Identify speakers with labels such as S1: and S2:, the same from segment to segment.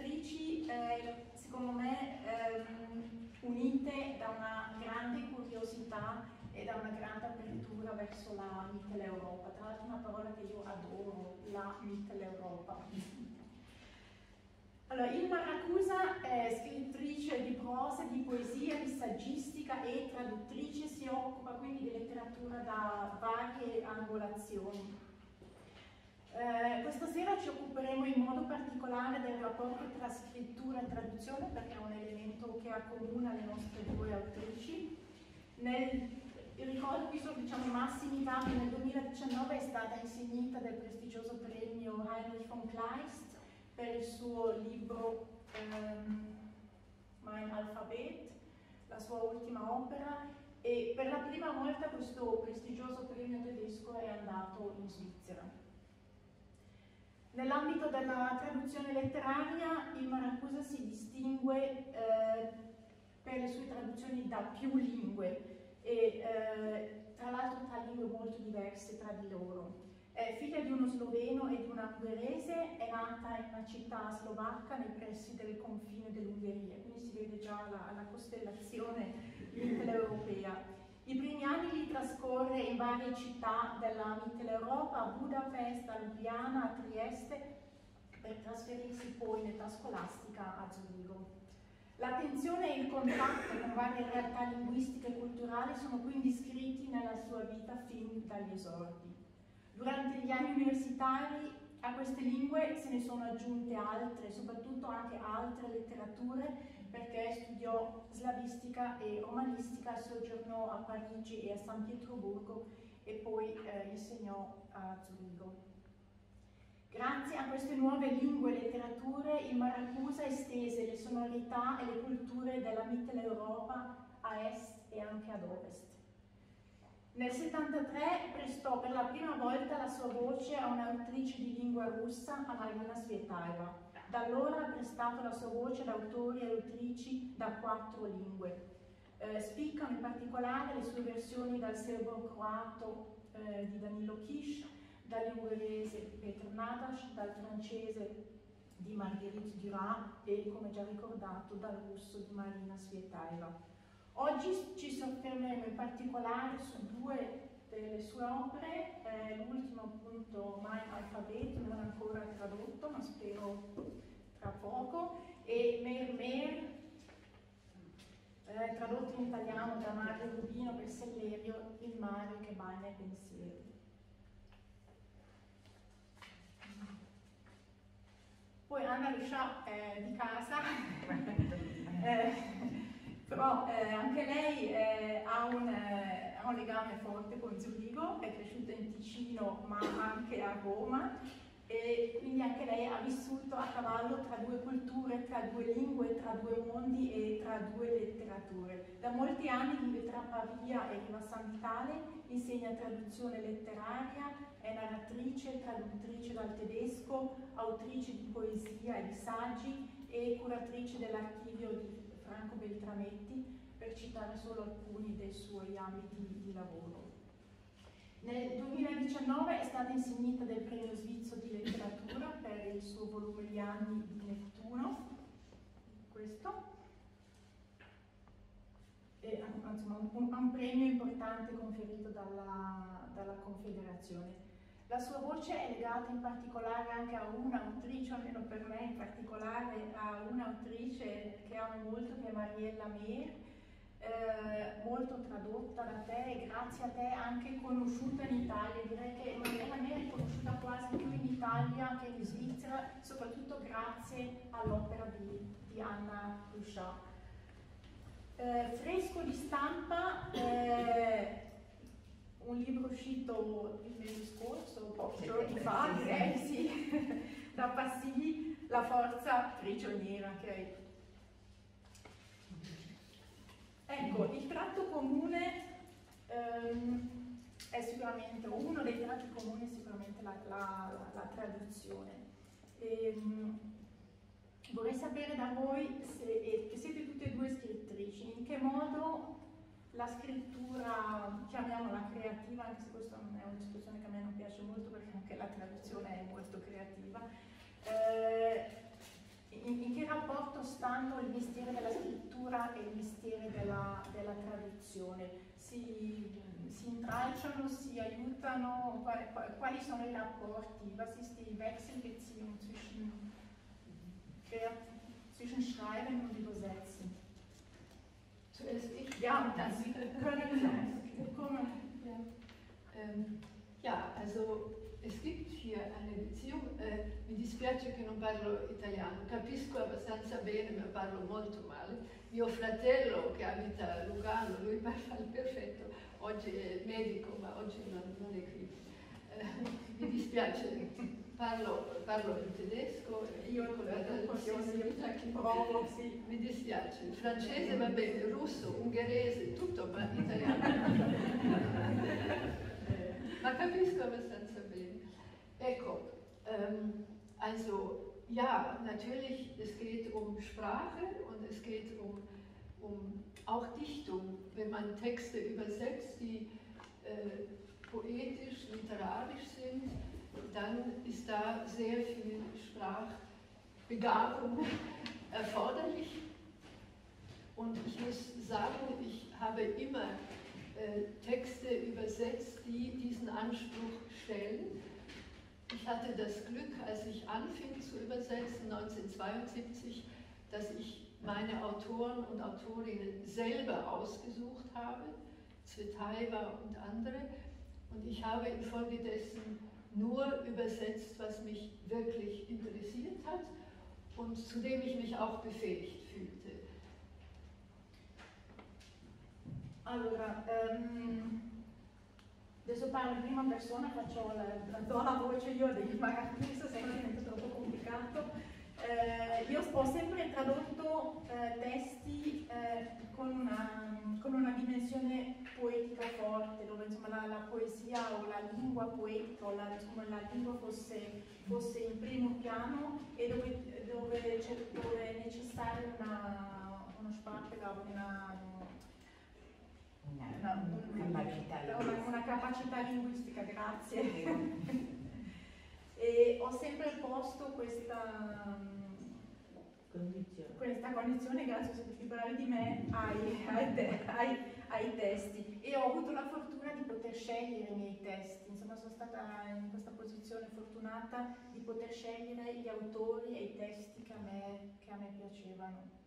S1: attrici eh, secondo me ehm, unite da una grande curiosità e da una grande apertura verso la Mitteleuropa. Tra l'altro una parola che io adoro, la Mitteleuropa. Allora, Ilma Racusa è scrittrice di prosa, di poesia, di saggistica e traduttrice, si occupa quindi di letteratura da varie angolazioni. Eh, questa sera ci occuperemo in modo particolare del rapporto tra scrittura e traduzione perché è un elemento che accomuna le nostre due autrici. Nel, ricordo diciamo, i massimi dati, nel 2019 è stata insignita del prestigioso premio Heinrich von Kleist per il suo libro um, Mein Alphabet, la sua ultima opera, e per la prima volta questo prestigioso premio tedesco è andato in Svizzera. Nell'ambito della traduzione letteraria il Maracusa si distingue eh, per le sue traduzioni da più lingue e eh, tra l'altro tra lingue molto diverse tra di loro. È figlia di uno sloveno e di una ungherese, è nata in una città slovacca nei pressi del confine dell'Ungheria, quindi si vede già la, la costellazione mitteleuropea. I primi anni li trascorre in varie città della Mitteleuropa, a Budapest, a Ljubljana, a Trieste, per trasferirsi poi in età scolastica a Zurigo. L'attenzione e il contatto con varie realtà linguistiche e culturali sono quindi scritti nella sua vita fin dagli esordi. Durante gli anni universitari a queste lingue se ne sono aggiunte altre, soprattutto anche altre letterature, perché studiò slavistica e romanistica, soggiornò a Parigi e a San Pietroburgo e poi eh, insegnò a Zurigo. Grazie a queste nuove lingue e letterature, il Maracusa estese le sonorità e le culture della Mitteleuropa a est e anche ad ovest. Nel 73 prestò per la prima volta la sua voce a un'autrice di lingua russa, Amalina Svietaeva. Da allora ha prestato la sua voce ad autori e autrici da quattro lingue. Eh, spiccano in particolare le sue versioni dal serbo-croato eh, di Danilo Kish, dall'ungherese Petr Nadash, dal francese di Marguerite Duras e, come già ricordato, dal russo di Marina Svietaeva. Oggi ci soffermeremo in particolare su due delle sue opere, eh, l'ultimo appunto Mai Alfabeto, non ancora tradotto, ma spero tra poco, e Mer Mer, eh, tradotto in italiano da Mario Rubino per Sellerio, Il mare che bagna i pensieri. Poi Anna Lucia è di casa. eh, però eh, anche lei eh, ha, un, eh, ha, un, legame forte con Zurigo, è cresciuta in Ticino ma anche a Roma e quindi anche lei ha vissuto a cavallo tra due culture, tra due lingue, tra due mondi e tra due letterature. Da molti anni vive tra Pavia e Riva San Vitale, insegna traduzione letteraria, è narratrice, traduttrice dal tedesco, autrice di poesia e di saggi e curatrice dell'archivio di Franco Beltrametti, per citare solo alcuni dei suoi ambiti di lavoro. Nel 2019 è stata insignita del premio svizzero di letteratura per il suo volume Gli anni di Nettuno, questo, e, insomma, un, un, premio importante conferito dalla, dalla Confederazione. La sua voce è legata in particolare anche a un'autrice, almeno per me in particolare, a un'autrice che amo molto, che è Mariella Meer, eh, molto tradotta da te e grazie a te anche conosciuta in Italia. Direi che Mariella Meer è conosciuta quasi più in Italia che in Svizzera, soprattutto grazie all'opera di, di, Anna Ruscià. Eh, fresco di stampa, eh, un libro uscito il mese scorso, pochi giorni fa, direi sì, da Passini, La forza prigioniera che è. Ecco, il tratto comune um, è sicuramente, uno dei tratti comuni è sicuramente la, la, la, traduzione. E, um, vorrei sapere da voi, se, che siete tutte e due scrittrici, in che modo la scrittura, diciamo, creativa, anche se questa è un'espressione che a me non piace molto perché anche la traduzione è molto creativa. Eh, in, che rapporto stanno il mestiere della scrittura e il mestiere della, della traduzione? Si, si, intralciano, si aiutano? Quali, quali sono i rapporti? Was ist die Wechselbeziehung zwischen, zwischen Schreiben und Übersetzen?
S2: Zuerst ich?
S1: Ja, das können
S2: Ja. Ähm, ja, also es gibt hier eine Beziehung, eh, mi dispiace che non parlo italiano, capisco abbastanza bene ma parlo molto male. Mio fratello che abita a Lugano, lui parla il perfetto, oggi è medico ma oggi non, non è qui. Eh, mi dispiace, parlo, parlo in tedesco, io con la traduzione
S1: provo, sì.
S2: mi dispiace, il francese va bene, russo, ungherese, tutto ma italiano. ma capisco abbastanza. Ecco, ähm, also ja, natürlich, es geht um Sprache und es geht um, um auch Dichtung. Wenn man Texte übersetzt, die äh, poetisch, literarisch sind, dann ist da sehr viel Sprachbegabung erforderlich. Und ich muss sagen, ich habe immer äh, Texte übersetzt, die diesen Anspruch stellen. Ich hatte das Glück, als ich anfing zu übersetzen, 1972, dass ich meine Autoren und Autorinnen selber ausgesucht habe, Zvetaeva und andere. Und ich habe infolgedessen nur übersetzt, was mich wirklich interessiert hat und zu dem ich mich auch befähigt fühlte.
S1: Allora, um, adesso parlo in prima persona, faccio la, do la voce io degli Maracchis, sempre diventa troppo complicato. Eh, io ho sempre tradotto eh, testi eh, con, una, con, una, dimensione poetica forte, dove insomma, la, la, poesia o la lingua poetica o la, insomma, la lingua fosse, fosse, in primo piano e dove, dove, dove è necessaria una, uno spazio, una,
S3: una, una, capacità
S1: una, una capacità linguistica, grazie. e ho sempre posto questa
S3: condizione,
S1: questa condizione grazie, siete più bravi di me, ai, ai, te, ai, ai, testi e ho avuto la fortuna di poter scegliere i miei testi, insomma sono stata in questa posizione fortunata di poter scegliere gli autori e i testi che a me, che a me piacevano.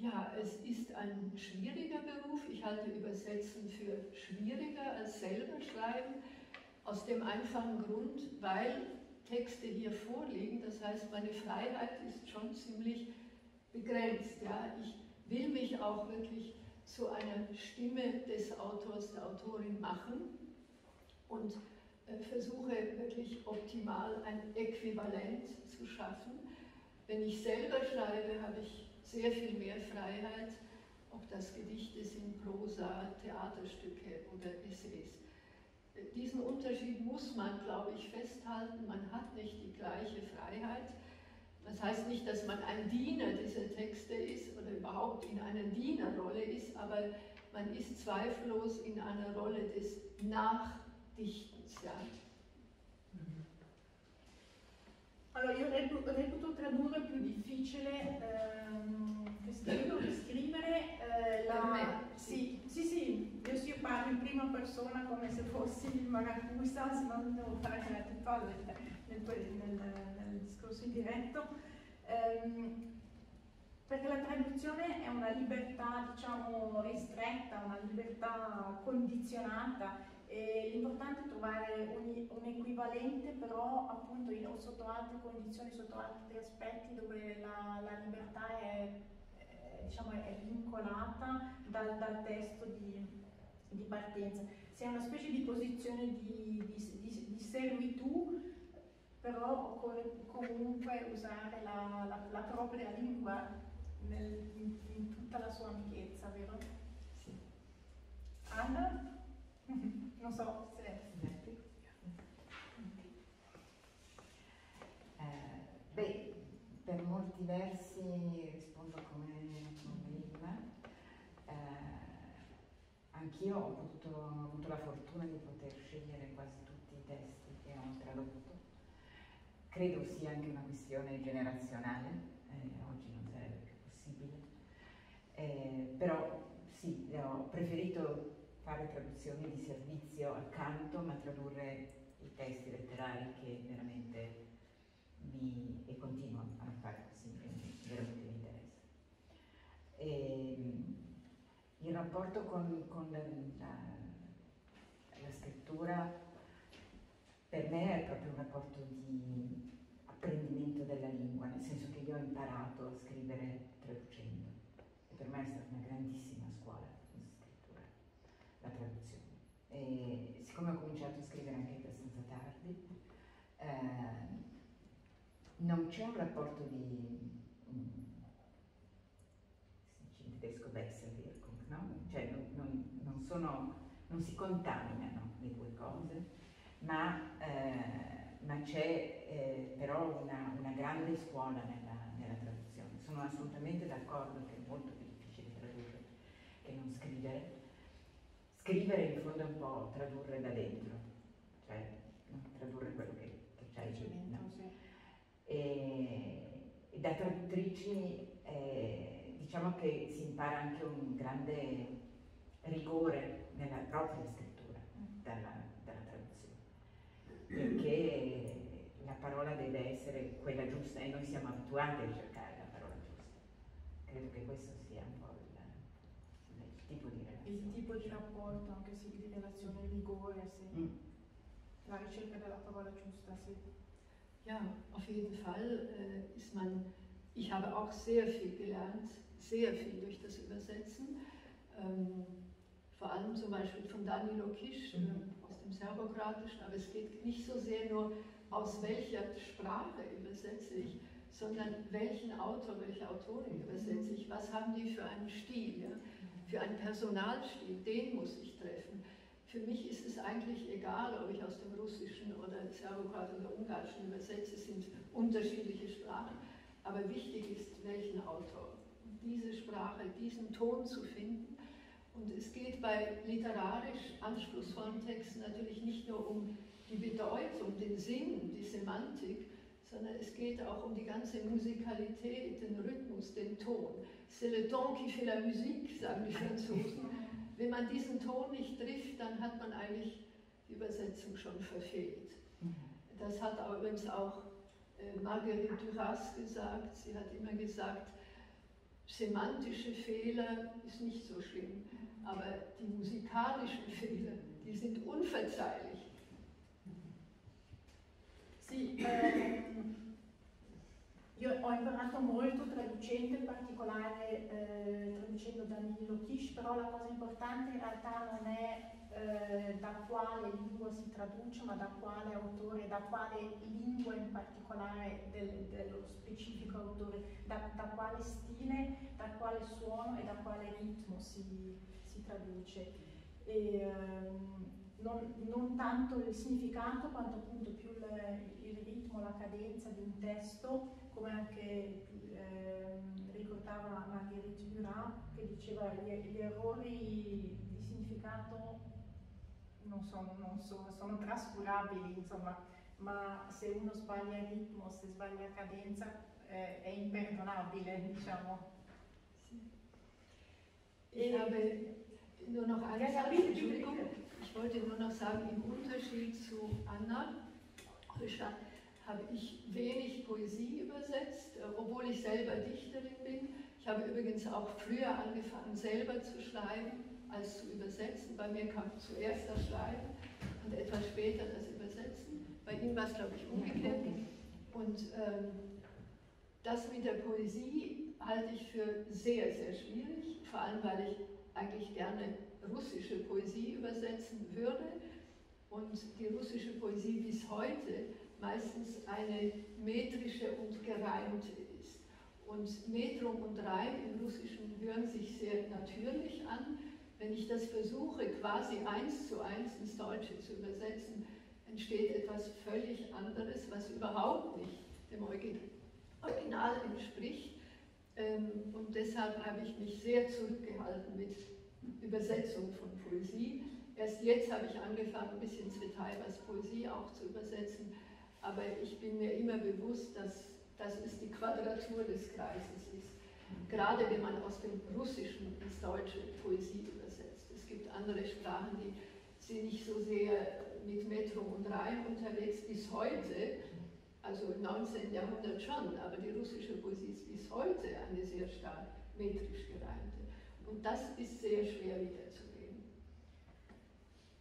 S2: Ja, es ist ein schwieriger Beruf. Ich halte Übersetzen für schwieriger als selber schreiben, aus dem einfachen Grund, weil Texte hier vorliegen. Das heißt, meine Freiheit ist schon ziemlich begrenzt. Ja? Ich will mich auch wirklich zu einer Stimme des Autors, der Autorin machen und äh, versuche wirklich optimal ein Äquivalent zu schaffen. Wenn ich selber schreibe, habe ich sehr viel mehr Freiheit, ob das Gedichte sind, Prosa, Theaterstücke oder Essays. Diesen Unterschied muss man, glaube ich, festhalten. Man hat nicht die gleiche Freiheit. Das heißt nicht, dass man ein Diener dieser Texte ist oder überhaupt in einer Dienerrolle ist, aber man ist zweifellos in einer Rolle des Nachdichtens. Ja.
S1: Allora, io reputo, reputo tradurre più difficile ehm, che scrivere, scrivere eh, la... Sì, sì, sì, io, io parlo in prima persona come se fossi il Maracusa, se non devo fare tutto nel, nel, nel, nel, discorso in diretto. Ehm, perché la traduzione è una libertà, diciamo, ristretta, una libertà condizionata l'importante è trovare un, un, equivalente però appunto in, sotto altre condizioni, sotto altri aspetti dove la, la libertà è, è, diciamo, è vincolata dal, dal testo di, di, partenza. Si è una specie di posizione di, di, di servitù, però occorre comunque usare la, la, la propria lingua nel, in, in, tutta la sua amichezza, vero? Sì. Anna? Non so se...
S3: Eh, beh, per molti versi rispondo come, prima. Eh, anch'io ho, ho avuto la fortuna di poter scegliere quasi tutti i testi che ho tradotto. Credo sia anche una questione generazionale, eh, oggi non sarebbe più possibile, eh, però sì, ho preferito fare traduzioni di servizio accanto, ma tradurre i testi letterari che veramente mi, e continuo a fare così, veramente mi interessa. E, il rapporto con, con la, la, scrittura per me è proprio un rapporto di apprendimento della lingua, nel senso che io ho imparato a scrivere traducendo e per me è stata una grandissima scuola di scrittura, la traduzione. Siccome ho cominciato a scrivere anche abbastanza tardi, eh, non c'è un rapporto di, um, in tedesco Wechselwirkung, no? Cioè non, non, non, sono, non, si contaminano le due cose, ma, eh, ma c'è eh, però una, una, grande scuola nella, nella, traduzione. Sono assolutamente d'accordo che è molto più difficile tradurre che non scrivere. Scrivere in fondo è un po' tradurre da dentro, cioè tradurre quello che, che c'hai dentro e, e da traduttrici eh, diciamo che si impara anche un grande rigore nella propria scrittura dalla, dalla traduzione, perché la parola deve essere quella giusta e noi siamo abituati a cercare la parola giusta. Credo che questo sia un po' Il tipo di
S1: rapporto, anche sì, di relazione, rigore, sì. Mm. La ricerca della parola giusta, sì.
S2: Ja, auf jeden Fall äh, ist man, ich habe auch sehr viel gelernt, sehr viel durch das Übersetzen. Ähm, vor allem zum Beispiel von Danilo Kisch äh, mhm. aus dem Serbokratischen, aber es geht nicht so sehr nur, aus welcher Sprache übersetze ich, sondern welchen Autor, welche Autorin übersetze ich, was haben die für einen Stil, ja? Für einen Personalstil, den muss ich treffen. Für mich ist es eigentlich egal, ob ich aus dem Russischen oder Serbokrat oder Ungarischen übersetze, es sind unterschiedliche Sprachen. Aber wichtig ist, welchen Autor. Diese Sprache, diesen Ton zu finden. Und es geht bei literarisch anspruchsvollen Texten natürlich nicht nur um die Bedeutung, den Sinn, die Semantik, sondern es geht auch um die ganze Musikalität, den Rhythmus, den Ton. C'est le ton qui fait la musique, sagen die Franzosen. Wenn man diesen Ton nicht trifft, dann hat man eigentlich die Übersetzung schon verfehlt. Das hat übrigens auch äh, Marguerite Duras gesagt. Sie hat immer gesagt, semantische Fehler ist nicht so schlimm, aber die musikalischen Fehler, die sind unverzeihlich.
S1: Sì, ehm, Io ho imparato molto traducendo, in particolare eh, traducendo Danilo Kish, però la cosa importante in realtà non è eh, da quale lingua si traduce, ma da quale autore, da quale lingua in particolare del, dello specifico autore, da, da, quale stile, da quale suono e da quale ritmo si, si traduce. E, ehm, non, non, tanto il significato quanto appunto più il, il ritmo, la cadenza di un testo come anche eh, ricordava Marguerite Duras che diceva gli, gli errori di significato non sono, non sono, sono trascurabili, insomma, ma se uno sbaglia ritmo, se sbaglia cadenza, eh, è imperdonabile, diciamo.
S2: Sì. Ich habe nur noch eine Sache, Entschuldigung, ich wollte nur noch sagen, im Unterschied zu Anna, habe ich wenig Poesie übersetzt, äh, obwohl ich selber Dichterin bin. Ich habe übrigens auch früher angefangen, selber zu schreiben, als zu übersetzen. Bei mir kam zuerst das Schreiben und etwas später das Übersetzen. Bei Ihnen war es, glaube ich, umgekehrt. Und ähm, das mit der Poesie halte ich für sehr, sehr schwierig, vor allem weil ich eigentlich gerne russische Poesie übersetzen würde. Und die russische Poesie bis heute meistens eine metrische und gereimte ist. Und Metrum und Reim im Russischen hören sich sehr natürlich an. Wenn ich das versuche, quasi eins zu eins ins Deutsche zu übersetzen, entsteht etwas völlig anderes, was überhaupt nicht dem Original entspricht. Ähm, und deshalb habe ich mich sehr zurückgehalten mit Übersetzung von Poesie. Erst jetzt habe ich angefangen, ein bisschen ins Detail was Poesie auch zu übersetzen, aber ich bin mir immer bewusst, dass, dass es die Quadratur des Kreises ist. Gerade wenn man aus dem Russischen ins Deutsche Poesie übersetzt. Es gibt andere Sprachen, die sind nicht so sehr mit Metro und Reim unterwegs bis heute, also im 19. Jahrhundert schon, aber die russische Poesie ist bis heute eine sehr stark metrisch gereimte. Und das ist sehr schwer wiederzugeben.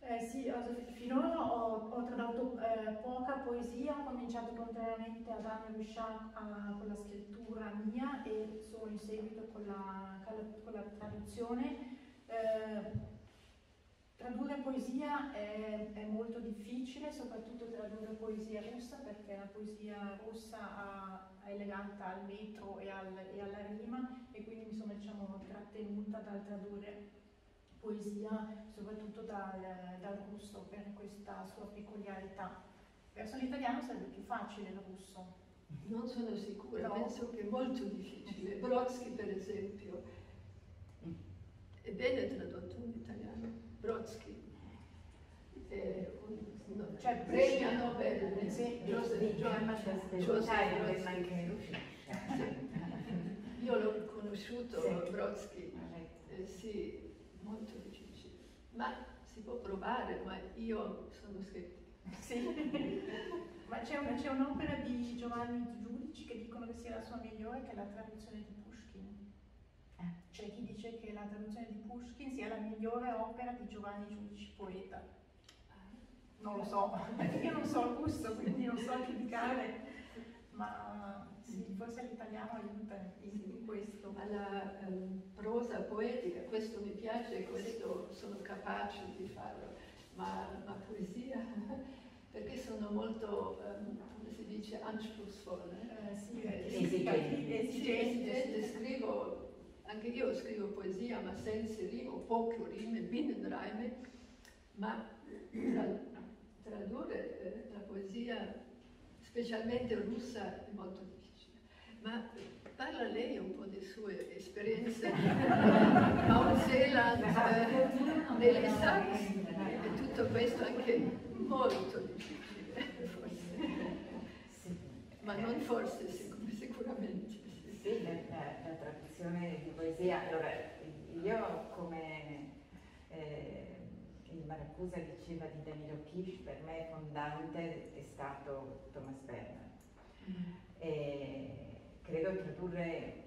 S1: Eh, sì, finora ho, ho tradotto eh, poca poesia, ho cominciato contrariamente ad Anne Bouchard con la scrittura mia e solo in seguito con la, con la traduzione. Eh, tradurre poesia è, è, molto difficile, soprattutto tradurre poesia russa, perché la poesia russa è legata al metro e, al, e alla rima e quindi mi sono diciamo, trattenuta dal tradurre poesia soprattutto dal, dal russo per questa sua peculiarità. Verso l'italiano sarebbe più facile il russo.
S2: Non sono sicura, no. penso che è molto difficile. Brodsky per esempio è bene tradotto in italiano. Brodsky. È un, no, cioè, premio Nobel, Joseph, Joseph, Joseph Io l'ho conosciuto, sì. Brodsky, eh, sì, molto difficile, ma si può provare, ma io sono scettica.
S1: Sì, ma c'è, un'opera di Giovanni Giudici che dicono che sia la sua migliore, che è la traduzione di. Eh. C'è chi dice che la traduzione di Pushkin sia la migliore opera di Giovanni Giudici, poeta. Non lo so, io non so il gusto, quindi non so giudicare, ma sì, forse l'italiano aiuta in questo.
S2: Ma la um, prosa poetica, questo mi piace, questo sono capace di farlo, ma la poesia, perché sono molto, um, come si dice, anspruchsvoll. Eh, sì, esigente. esigente, scrivo, anche io scrivo poesia, ma senza rime, o poche rime, binnenreime, ma tra, tradurre eh, la poesia, specialmente russa, è molto difficile. Ma parla lei un po' delle sue esperienze a eh, negli Sax, e tutto questo anche molto difficile, forse. Ma non forse, sicuramente.
S3: Sì, la, la, la traduzione di poesia. Allora, io come eh, il Maracusa diceva di Danilo Kish, per me fondante è stato Thomas Bernard. E, credo tradurre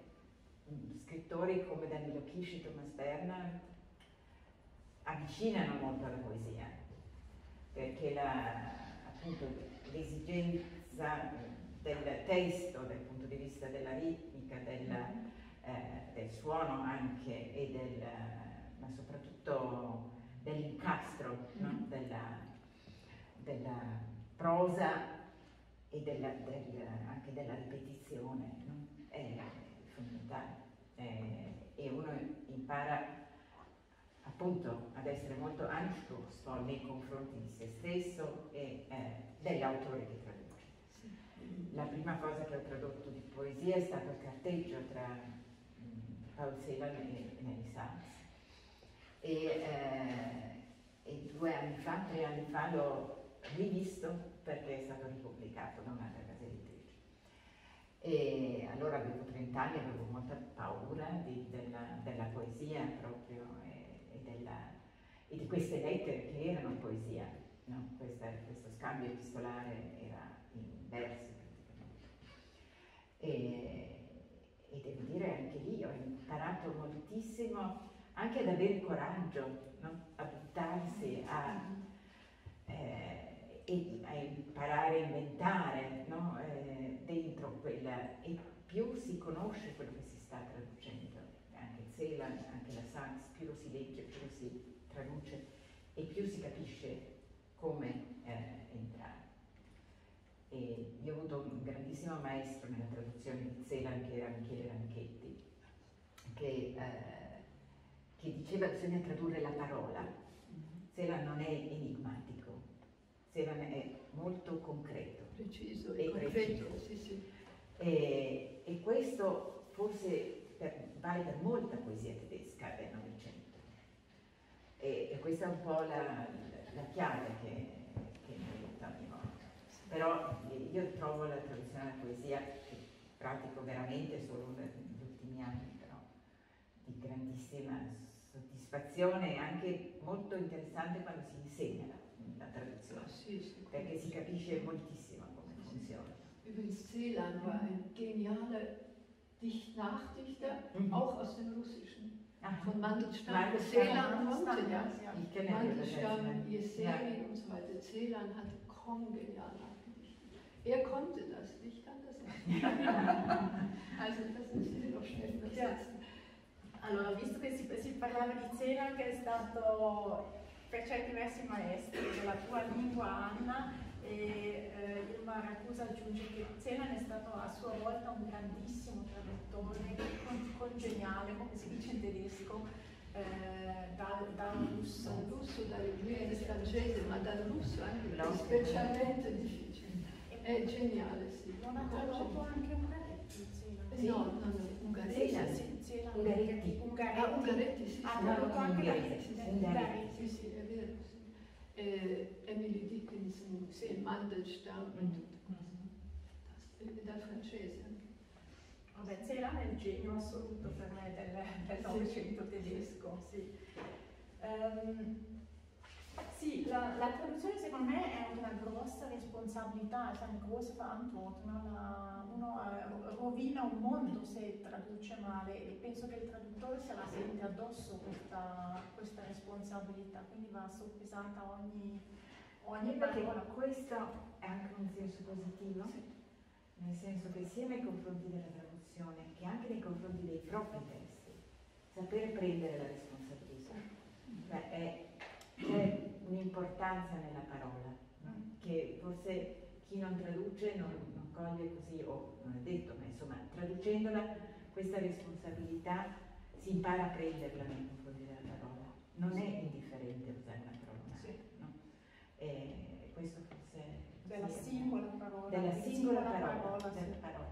S3: scrittori come Danilo Kishi, Thomas Bernard avvicinano molto alla poesia, perché l'esigenza del testo dal punto di vista della ritmica, del, eh, del suono anche, e del, ma soprattutto dell'incastro no? Mm-hmm. della, della, prosa e della, del, anche della ripetizione è fondamentale eh, e uno impara appunto ad essere molto anspruchsvoll nei confronti di se stesso e eh, dell'autore che. La prima cosa che ho tradotto di poesia è stato il carteggio tra mh, Paul Celan e, Nelly Sachs e, eh, e due anni fa, tre anni fa l'ho rivisto perché è stato ripubblicato da un'altra e allora avevo 30 anni, avevo molta paura di, della, della, poesia proprio e, e, della, e, di queste lettere che erano poesia. No? Questa, questo scambio epistolare era in praticamente. E, e, devo dire anche lì ho imparato moltissimo anche ad avere coraggio, no? a buttarsi, a, eh, a imparare a inventare. No? Eh, dentro quella e più si conosce quello che si sta traducendo, anche Celan, anche la Sachs, più lo si legge, più lo si traduce e più si capisce come eh, entrare. E io ho avuto un grandissimo maestro nella traduzione di Celan che era Michele Ranchetti, che, eh, che diceva che bisogna tradurre la parola. Celan non è enigmatico, Celan è molto concreto
S2: preciso e concreto, sì, sì.
S3: E, e, questo forse per, vale per molta poesia tedesca del Novecento, questa è un po' la, la chiave che Però io trovo la traduzione della poesia, che pratico veramente solo negli ultimi anni, però di grandissima soddisfazione e anche molto interessante quando si insegna la, la traduzione,
S2: sì, sì,
S3: perché si capisce moltissimo come funziona.
S2: Übrigens, Celan war ein genialer Dicht Nachdichter,
S3: Mhm.
S2: auch aus dem Russischen,
S3: Ah,
S2: von Mandelstam. Celan konnte ja. Mandelstam,
S3: Übersetzung.
S2: Jeseni und so weiter. Celan hat kongenial. Er konnte das, ich kann das nicht. also das müssen wir noch schnell übersetzen.
S1: Allora, visto che si, si parlava di Zena, che è stato per certi versi maestro della tua lingua, Anna, e eh, il Maracusa aggiunge che Zenan è stato a sua volta un grandissimo traduttore, con- congeniale, come si dice in tedesco, eh, dal, dal russo.
S2: Dal russo, dall'inglese, francese, ma dal russo anche specialmente difficile. È geniale, sì.
S1: Non ha tradotto anche Ungaretti?
S2: Sì, no, no, no, Ungaretti.
S1: Sì, Zenan.
S3: Ungaretti.
S1: Ungaretti.
S2: Ah, Ungaretti, sì.
S1: Ha
S2: sì.
S1: tradotto anche la-
S3: sì, sì,
S1: Ungaretti,
S2: Sì, sì, è vero. Sì. Eh, Emily Dickinson,
S1: Sì.
S2: Mandelstam,
S3: Mhm.
S2: das, dal francese anche.
S1: Vabbè, Zeran è il genio assoluto per me del, del Novecento tedesco, sì. Ehm, sì, la, la traduzione secondo me è una grossa responsabilità, è una grossa Verantwortung. uno eh, rovina un mondo se traduce male e penso che il traduttore se la sente addosso questa, questa responsabilità, quindi va soppesata ogni, ogni
S3: Perché
S1: parola.
S3: questo è anche un senso positivo,
S1: Sì.
S3: nel senso che sia nei confronti della traduzione che anche nei confronti dei propri testi, sapere prendere la responsabilità. Cioè è- c'è un'importanza nella parola no? che forse chi non traduce non, non coglie così, o non è detto, ma insomma traducendola questa responsabilità si impara a prenderla nei confronti della parola. Non è indifferente usare la parola,
S1: Sì.
S3: no? E questo forse
S1: Della
S3: sì, è-
S1: singola parola.
S3: della
S1: della
S3: singola parola,
S1: parola, sì.
S3: della parola.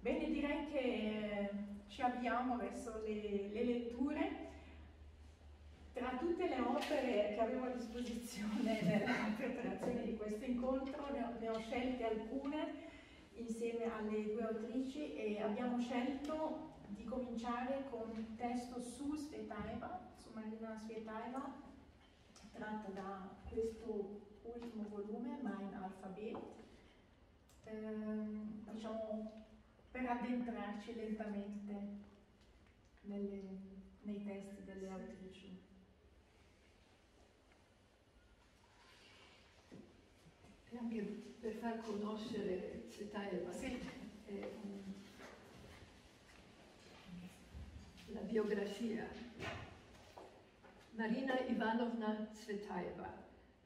S1: Bene, direi che ci avviamo verso le, le letture. Tra tutte le opere che avevo a disposizione nella preparazione di questo incontro, ne ho, ne ho scelte alcune insieme alle due autrici e abbiamo scelto di cominciare con un testo su Svetaeva, su Marina Svetaeva, tratta da questo ultimo volume, Mein Alphabet, ehm, diciamo per addentrarci lentamente nelle- nei testi delle autrici.
S2: E anche per far conoscere Tsvetaeva
S1: Sì.
S2: eh, la biografia. Marina Ivanovna Tsvetaeva,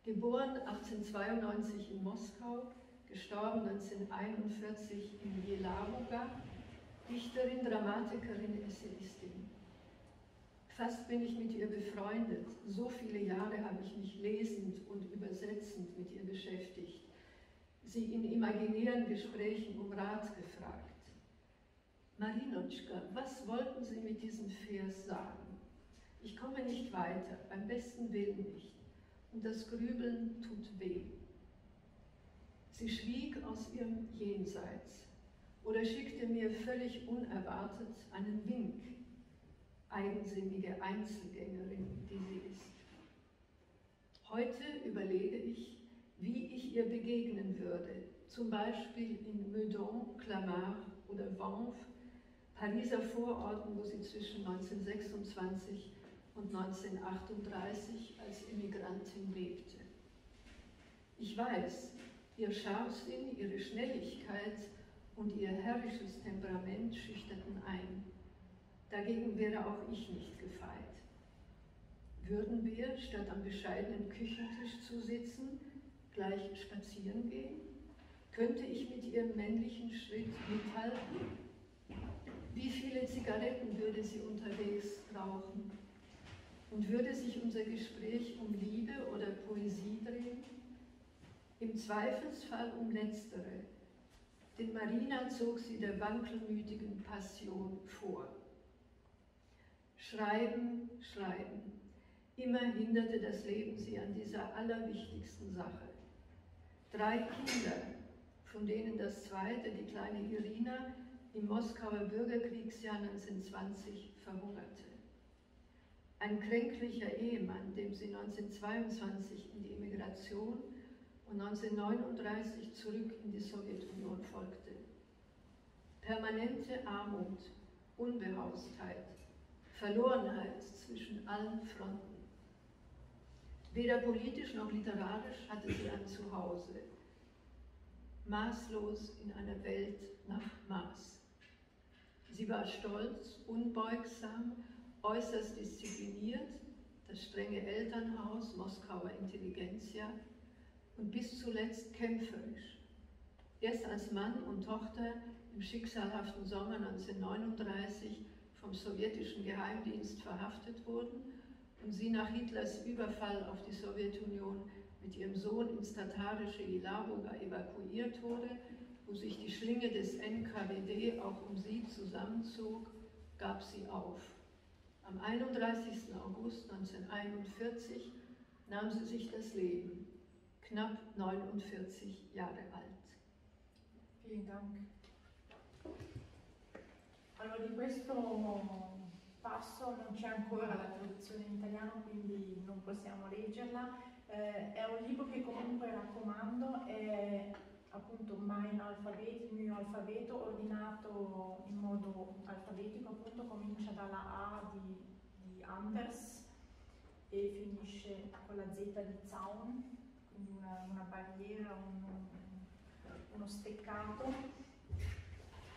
S2: geboren 1892 in Moskau, gestorben 1941 in Jelaruga, Dichterin, Dramatikerin, Essayistin. Fast bin ich mit ihr befreundet. So viele Jahre habe ich mich lesend und übersetzend mit ihr beschäftigt, sie in imaginären Gesprächen um Rat gefragt. Marinotschka, was wollten Sie mit diesem Vers sagen? Ich komme nicht weiter, beim besten Willen nicht. Und das Grübeln tut weh. Sie schwieg aus ihrem Jenseits oder schickte mir völlig unerwartet einen Wink, eigensinnige Einzelgängerin, die sie ist. Heute überlege ich, wie ich ihr begegnen würde, zum Beispiel in Meudon, Clamart oder Vanves, Pariser Vororten, wo sie zwischen 1926 und 1938 als Immigrantin lebte. Ich weiß, ihr Scharfsinn, ihre Schnelligkeit und ihr herrisches Temperament schüchterten ein. Dagegen wäre auch ich nicht gefeit. Würden wir, statt am bescheidenen Küchentisch zu sitzen, gleich spazieren gehen? Könnte ich mit ihrem männlichen Schritt mithalten? Wie viele Zigaretten würde sie unterwegs rauchen? Und würde sich unser Gespräch um Liebe oder Poesie drehen? Im Zweifelsfall um letztere, denn Marina zog sie der wankelmütigen Passion vor. Schreiben, schreiben. Immer hinderte das Leben sie an dieser allerwichtigsten Sache. Drei Kinder, von denen das zweite, die kleine Irina, im Moskauer Bürgerkriegsjahr 1920 verhungerte. Ein kränklicher Ehemann, dem sie 1922 in die Emigration und 1939 zurück in die Sowjetunion folgte. Permanente Armut, Unbehaustheit, Verlorenheit zwischen allen Fronten. Weder politisch noch literarisch hatte sie ein Zuhause. Maßlos in einer Welt nach Maß. Sie war stolz, unbeugsam, äußerst diszipliniert, das strenge Elternhaus, Moskauer Intelligenzia und bis zuletzt kämpferisch. Erst als Mann und Tochter im schicksalhaften Sommer 1939 vom sowjetischen Geheimdienst verhaftet wurden und sie nach Hitlers Überfall auf die Sowjetunion mit ihrem Sohn ins tatarische Ilabuga evakuiert wurde, wo sich die Schlinge des NKWD auch um sie zusammenzog, gab sie auf. Am 31. August 1941 nahm sie sich das Leben, knapp 49 Jahre alt.
S1: Vielen Dank. Allora di questo passo non c'è ancora la traduzione in italiano, quindi non possiamo leggerla. Eh, è un libro che comunque raccomando, è appunto Mein Alphabet, il mio alfabeto, ordinato in modo alfabetico, appunto comincia dalla A di, di Anders e finisce con la Z di Zaun, quindi una, una barriera, un, uno steccato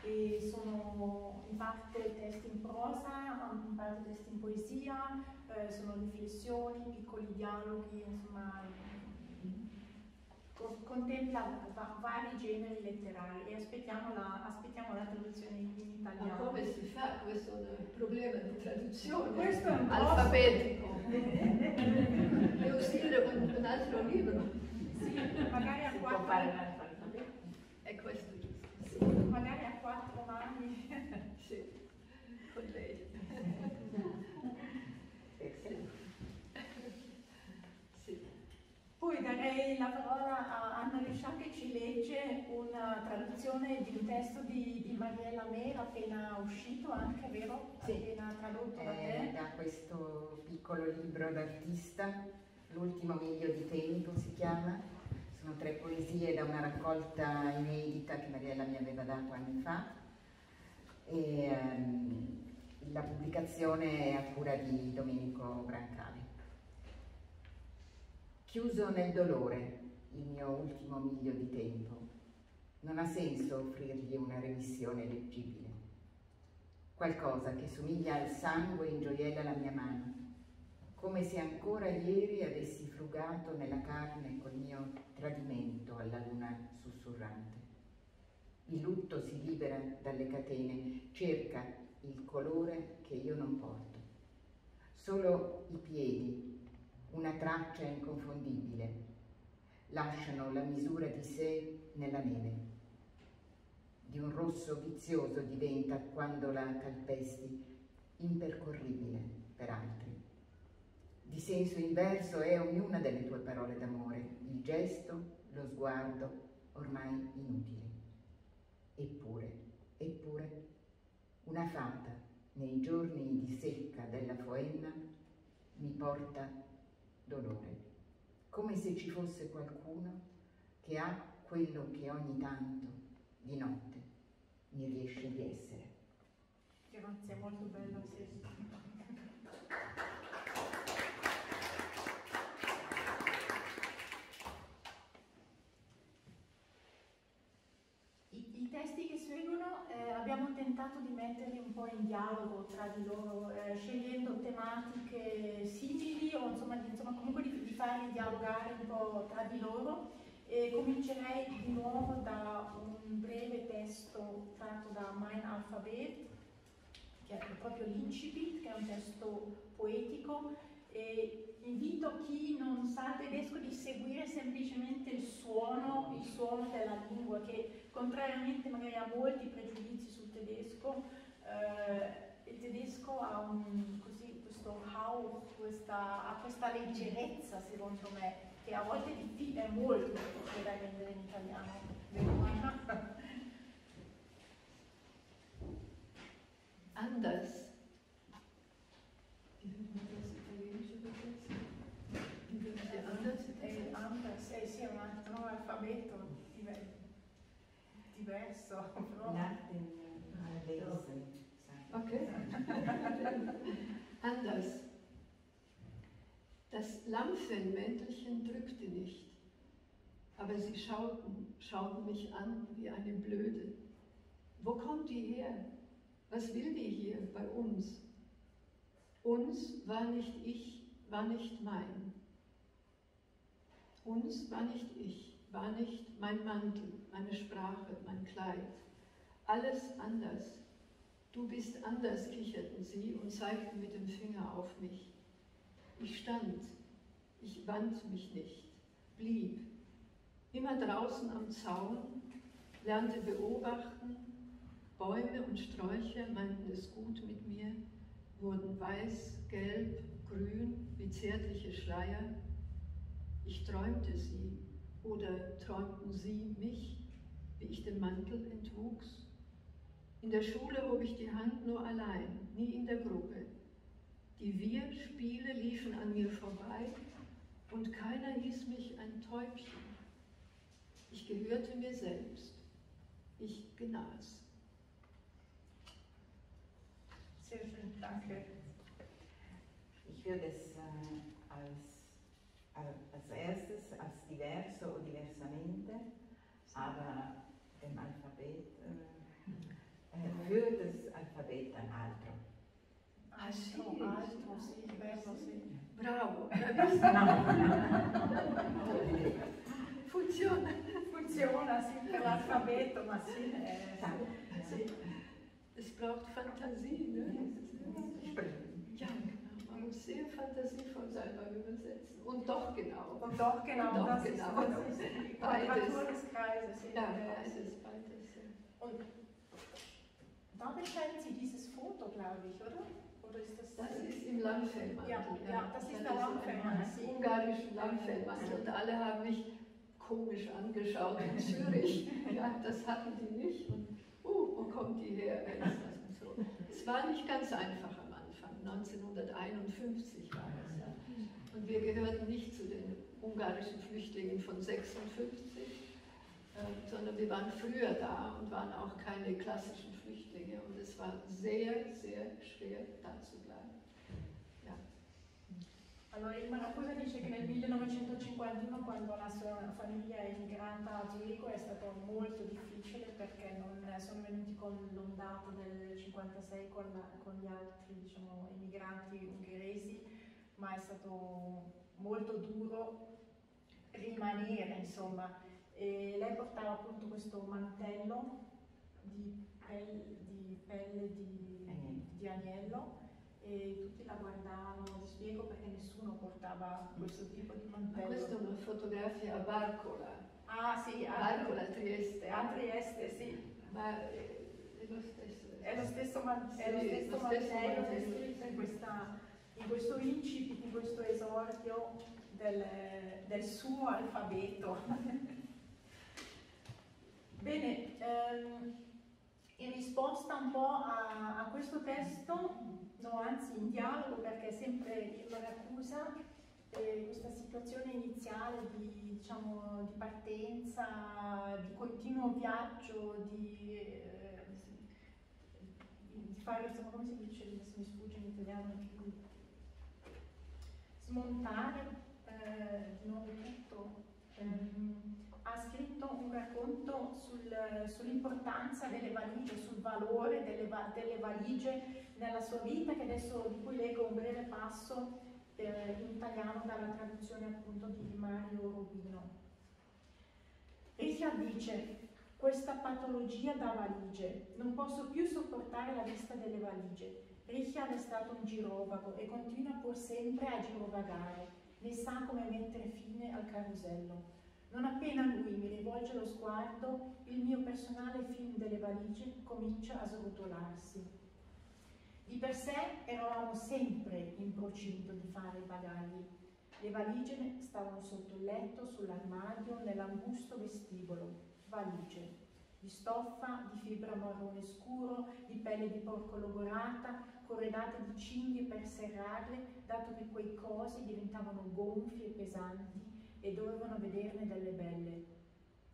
S1: e sono in parte testi in prosa, in parte testi in poesia, eh, sono riflessioni, piccoli dialoghi, insomma contempla va vari generi letterari e aspettiamo la, aspettiamo la traduzione in italiano.
S2: Ma come si fa? Questo è un problema di traduzione
S1: Questo è un
S2: alfabetico. Devo scrivere un, un altro libro.
S1: Sì, magari a quattro,
S3: fare un alfabeto?
S2: È questo giusto.
S1: sì, magari a quattro mani.
S2: Sì, con lei.
S3: Perché?
S2: Sì.
S1: Poi darei la parola a Anna Riscià che ci legge una traduzione di un testo di, di Mariella Mera appena uscito, anche vero?
S3: Sì.
S1: Appena tradotto da
S3: Eh, da questo piccolo libro d'artista, L'ultimo miglio di tempo si chiama. Sono tre poesie da una raccolta inedita che Mariella mi aveva dato anni fa. E, ehm, la pubblicazione è a cura di Domenico Brancali. Chiuso nel dolore, il mio ultimo miglio di tempo, non ha senso offrirgli una remissione leggibile. Qualcosa che somiglia al sangue ingioiella la mia mano, come se ancora ieri avessi frugato nella carne col mio tradimento alla luna sussurrante. Il lutto si libera dalle catene, cerca il colore che io non porto. Solo i piedi, una traccia inconfondibile, lasciano la misura di sé nella neve. Di un rosso vizioso diventa quando la calpesti, impercorribile per altri. Di senso inverso è ognuna delle tue parole d'amore, il gesto, lo sguardo, ormai inutili. Eppure, eppure, una fata nei giorni di secca della Foenna mi porta dolore, come se ci fosse qualcuno che ha quello che ogni tanto, di notte, mi riesce di essere.
S1: Grazie, molto bello, sì. I, i testi che seguono eh, abbiamo tentato di metterli un po' in dialogo tra di loro, eh, scegliendo tematiche simili o insomma, di- insomma, comunque di, di farli dialogare un po' tra di loro. E comincerei di nuovo da un breve testo tratto da Mein Alphabet, che è proprio l'incipit, che è un testo poetico, e invito chi non sa tedesco di seguire semplicemente il suono, il suono della lingua, che contrariamente magari a molti pregiudizi sul tedesco, eh, il tedesco ha un, così, questa, ha questa leggerezza secondo me, che a volte è, molto da rendere in italiano.
S2: Anders. Anders. Das Lammfellmäntelchen drückte nicht, aber sie schauten, schauten mich an wie eine Blöde. Wo kommt die her? Was will die hier bei uns? Uns war nicht ich, war nicht mein. Uns war nicht ich, war nicht mein Mantel, meine Sprache, mein Kleid. Alles anders. Du bist anders, kicherten sie und zeigten mit dem Finger auf mich. Ich stand, ich wand mich nicht, blieb, immer draußen am Zaun, lernte beobachten, Bäume und Sträucher meinten es gut mit mir, wurden weiß, gelb, grün wie zärtliche Schleier. Ich träumte sie oder träumten sie mich, wie ich den Mantel entwuchs. In der Schule hob ich die Hand nur allein, nie in der Gruppe. Die Wir-Spiele liefen an mir vorbei und keiner hieß mich ein Täubchen. Ich gehörte mir selbst. Ich genas.
S1: Sehr schön, danke.
S3: Ich würde es äh, als, als, als erstes als diverso o diversamente, aber dem Alphabet, für das Alphabet ein altro.
S2: Ah, sì.
S1: Altro, altro, sì, bello, sì.
S2: Bravo,
S3: No.
S2: funziona.
S1: Funziona, sì, per l'alfabeto, ma sì, sì.
S2: Es braucht Fantasie, ne? Ja, genau. Man muss sehr fantasievoll sein beim Übersetzen. Und doch genau.
S1: Und doch genau,
S2: Und doch
S1: das,
S2: genau.
S1: Ist, das ist die
S2: Beides.
S1: Quadratur des Kreises. sì.
S2: Ja, beides, beides. ja.
S1: Und da beschreiben Sie dieses Foto, glaube ich, oder? Oder ist das...
S2: Das ist im Lammfellmantel.
S1: Ja, ja, das ist der
S2: ein
S1: Lammfellmantel.
S2: ungarischen Lammfellmantel. Und alle haben mich komisch angeschaut in Zürich. Ja, das hatten die nicht. Und, uh, wo kommt die her? So. Es war nicht ganz einfach am Anfang. 1951 war es. Ja. Und wir gehörten nicht zu den ungarischen Flüchtlingen von 56, äh, sondern wir waren früher da und waren auch keine klassischen Flüchtlinge. Und es war sehr, sehr schwer, da zu bleiben. Ja.
S1: Allora, il Maracusa dice che nel 1951, quando la sua famiglia è emigrata a Zurigo, è stato molto difficile perché non sono venuti con l'ondata del 56 con, con gli altri diciamo, immigranti ungheresi, ma è stato molto duro rimanere, insomma. E lei portava appunto questo mantello di, pel- di pelle di, di agnello e tutti la guardavano, vi spiego perché nessuno portava questo tipo di
S2: Ma
S1: mantello.
S2: questa è una fotografia a Barcola,
S1: Ah sì, a,
S2: Barcola Trieste,
S1: a Trieste, sì.
S2: ma è lo stesso.
S1: È lo stesso, man- è lo
S2: Sì,
S1: stesso
S2: lo stesso
S1: mantello che è
S2: mantello.
S1: scritto in, questa, in questo incipit, in questo esordio del, del suo alfabeto. Bene, ehm, in risposta un po' a, a questo testo, no anzi in dialogo perché è sempre il Maracusa, eh, questa situazione iniziale di, diciamo, di partenza, di continuo viaggio, di, eh, di fare, insomma, come si dice, adesso mi sfugge in italiano, smontare eh, di nuovo tutto. Ehm, ha scritto un racconto sul- sull'importanza delle valigie, sul valore delle, delle valigie nella sua vita, che adesso di cui leggo un breve passo eh, in italiano dalla traduzione appunto di Mario Rubino. Richard dice, questa patologia da valigie, non posso più sopportare la vista delle valigie. Richard è stato un girovago e continua pur sempre a girovagare, ne sa come mettere fine al carosello. Non appena lui mi rivolge lo sguardo, il mio personale film delle valigie comincia a srotolarsi. Di per sé eravamo sempre in procinto di fare i bagagli. Le valigie stavano sotto il letto, sull'armadio, nell'angusto vestibolo. Valigie di stoffa, di fibra marrone scuro, di pelle di porco logorata, corredate di cinghie per serrarle, dato che quei cosi diventavano gonfi e pesanti e dovevano vederne delle belle.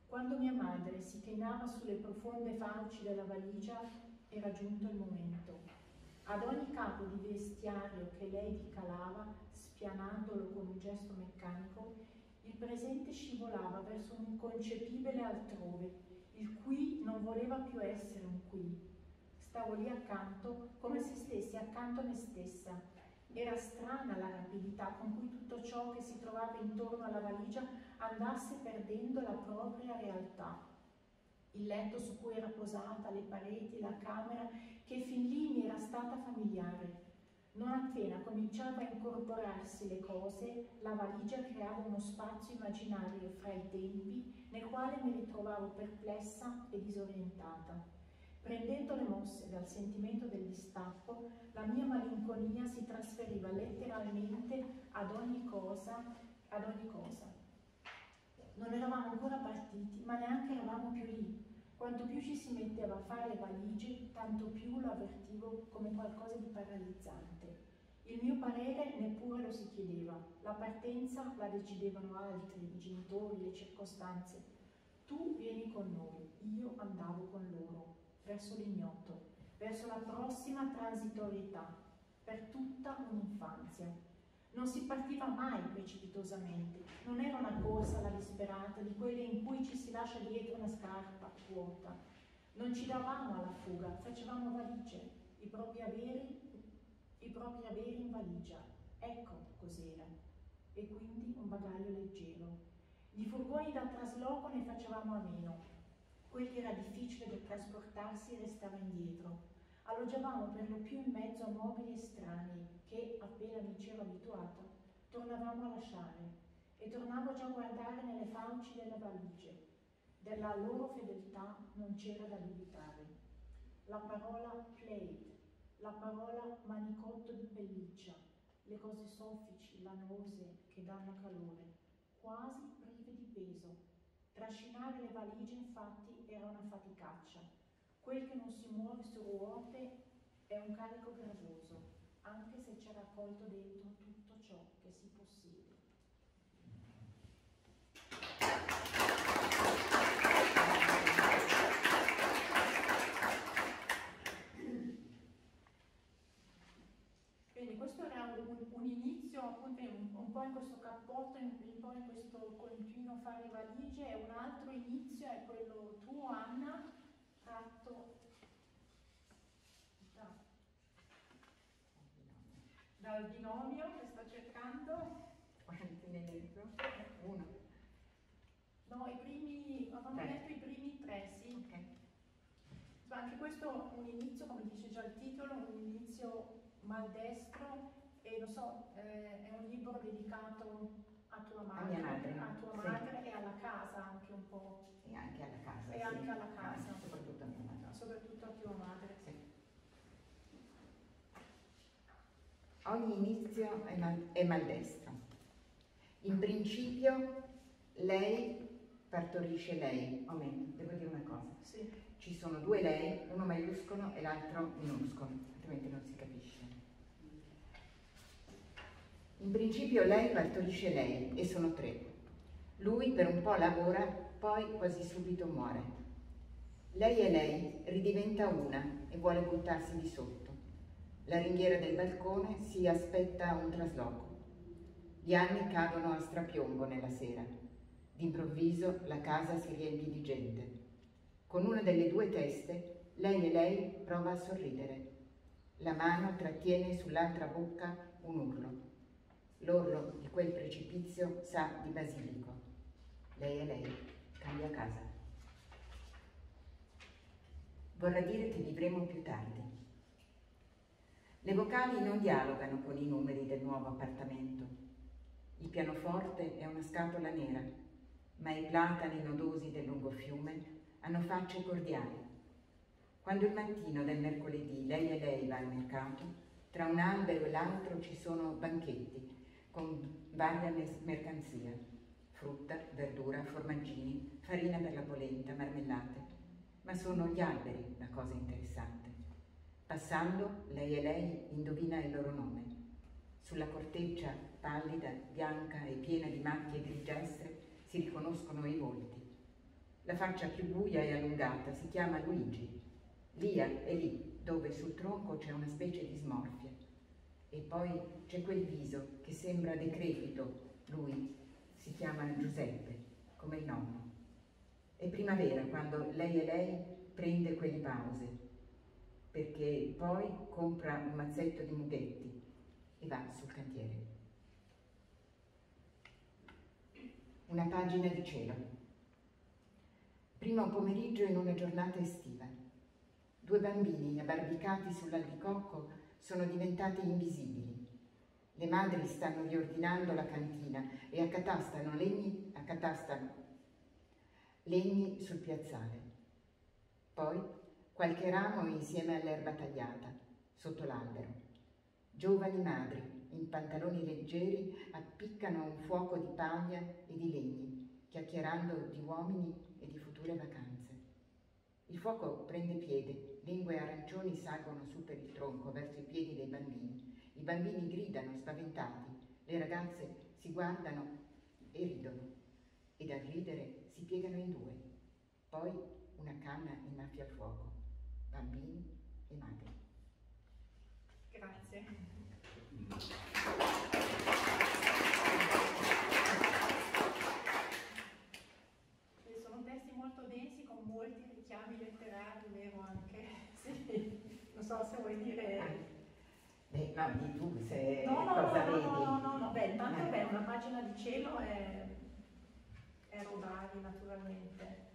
S1: Quando mia madre si chinava sulle profonde fauci della valigia, era giunto il momento. Ad ogni capo di vestiario che lei vi calava, spianandolo con un gesto meccanico, il presente scivolava verso un inconcepibile altrove, il qui non voleva più essere un qui. Stavo lì accanto, come se stessi accanto a me stessa. Era strana la rapidità con cui tutto ciò che si trovava intorno alla valigia andasse perdendo la propria realtà. Il letto su cui era posata, le pareti, la camera, che fin lì mi era stata familiare. Non appena cominciava a incorporarsi le cose, la valigia creava uno spazio immaginario fra i tempi nel quale mi ritrovavo perplessa e disorientata. Prendendo le mosse dal sentimento del distacco, la mia malinconia si trasferiva letteralmente ad ogni cosa, ad ogni cosa. Non eravamo ancora partiti, ma neanche eravamo più lì. Quanto più ci si metteva a fare le valigie, tanto più lo avvertivo come qualcosa di paralizzante. Il mio parere neppure lo si chiedeva, la partenza la decidevano altri, i genitori, le circostanze. Tu vieni con noi, io andavo con loro, verso l'ignoto, verso la prossima transitorietà, per tutta un'infanzia. Non si partiva mai precipitosamente, non era una corsa alla disperata di quelle in cui ci si lascia dietro una scarpa vuota. Non ci davamo alla fuga, facevamo valigie, i propri averi i propri averi in valigia. Ecco cos'era. E quindi un bagaglio leggero. Di furgoni da trasloco ne facevamo a meno. Quel che era difficile da trasportarsi restava indietro. Alloggiavamo per lo più in mezzo a mobili estranei che, appena mi c'ero abituata, tornavamo a lasciare. E tornavo già a guardare nelle fauci delle valigie. Della loro fedeltà non c'era da dubitare. La parola played la parola manicotto di pelliccia, le cose soffici, lanose, che danno calore, quasi prive di peso. Trascinare le valigie infatti era una faticaccia. Quel che non si muove su ruote è un carico gravoso, anche se c'è raccolto dentro tutto ciò che si possiede. un inizio appunto un, un, po' in questo cappotto, un, un po' in questo continuo fare valigie e un altro inizio è quello tuo Anna, tratto da, dal binomio che sto cercando.
S3: Quanti ne leggo? Uno.
S1: No, i primi, avevamo letto i primi tre, sì. Okay. Anche questo è un inizio, come dice già il titolo, un inizio maldestro e lo so, eh, è un libro dedicato tua madre, a, madre, a tua madre e alla casa anche un po'.
S3: E anche alla casa.
S1: E sì. anche alla casa.
S3: Ah, soprattutto a mia madre.
S1: Soprattutto a tua madre.
S3: Sì. Ogni inizio è, mal- è maldestro. In principio lei partorisce lei, o meglio, devo dire una cosa.
S1: Sì.
S3: Ci sono due lei, uno maiuscolo e l'altro minuscolo, altrimenti non si capisce. In principio lei partorisce lei e sono tre. Lui per un po' lavora, poi quasi subito muore. Lei e lei ridiventa una e vuole buttarsi di sotto. La ringhiera del balcone si aspetta un trasloco. Gli anni cadono a strapiombo nella sera. D'improvviso la casa si riempie di gente. Con una delle due teste, lei e lei prova a sorridere. La mano trattiene sull'altra bocca un urlo. L'orlo di quel precipizio sa di basilico. Lei e lei cambia casa. Vorrà dire che vivremo più tardi. Le vocali non dialogano con i numeri del nuovo appartamento. Il pianoforte è una scatola nera, ma i platani nodosi del lungo fiume hanno facce cordiali. Quando il mattino del mercoledì lei e lei va al mercato, Tra un albero e l'altro ci sono banchetti con varia mercanzia, frutta, verdura, formaggini, farina per la polenta, marmellate. Ma sono gli alberi la cosa interessante. Passando, lei e lei indovina il loro nome. Sulla corteccia, pallida, bianca e piena di macchie grigiastre, si riconoscono i volti. La faccia più buia e allungata si chiama Luigi. Lia è lì, dove sul tronco c'è una specie di smorfia. E poi c'è quel viso che sembra decrepito, lui si chiama Giuseppe, come il nonno. È primavera quando lei e lei prende quelle pause, perché poi compra un mazzetto di mughetti e va sul cantiere. Una pagina di cielo. Primo pomeriggio in una giornata estiva. Due bambini abbarbicati sull'albicocco sono diventati invisibili. Le madri stanno riordinando la cantina e accatastano legni, accatastano legni sul piazzale. Poi qualche ramo insieme all'erba tagliata, sotto l'albero. Giovani madri, in pantaloni leggeri, appiccano un fuoco di paglia e di legni, chiacchierando di uomini e di future vacanze. Il fuoco prende piede, lingue arancioni salgono su per il tronco, verso i piedi dei bambini. I bambini gridano spaventati, le ragazze si guardano e ridono, e dal ridere si piegano in due. Poi una canna innaffia il fuoco bambini e madri.
S1: Grazie. Sono testi molto densi con molti richiami letterari, vero anche? Sì, non so se vuoi dire...
S3: Di tu se
S1: no, no,
S3: cosa
S1: no,
S3: vedi.
S1: No, no, no, no, beh, intanto eh. beh, una pagina di cielo è, è Rodari naturalmente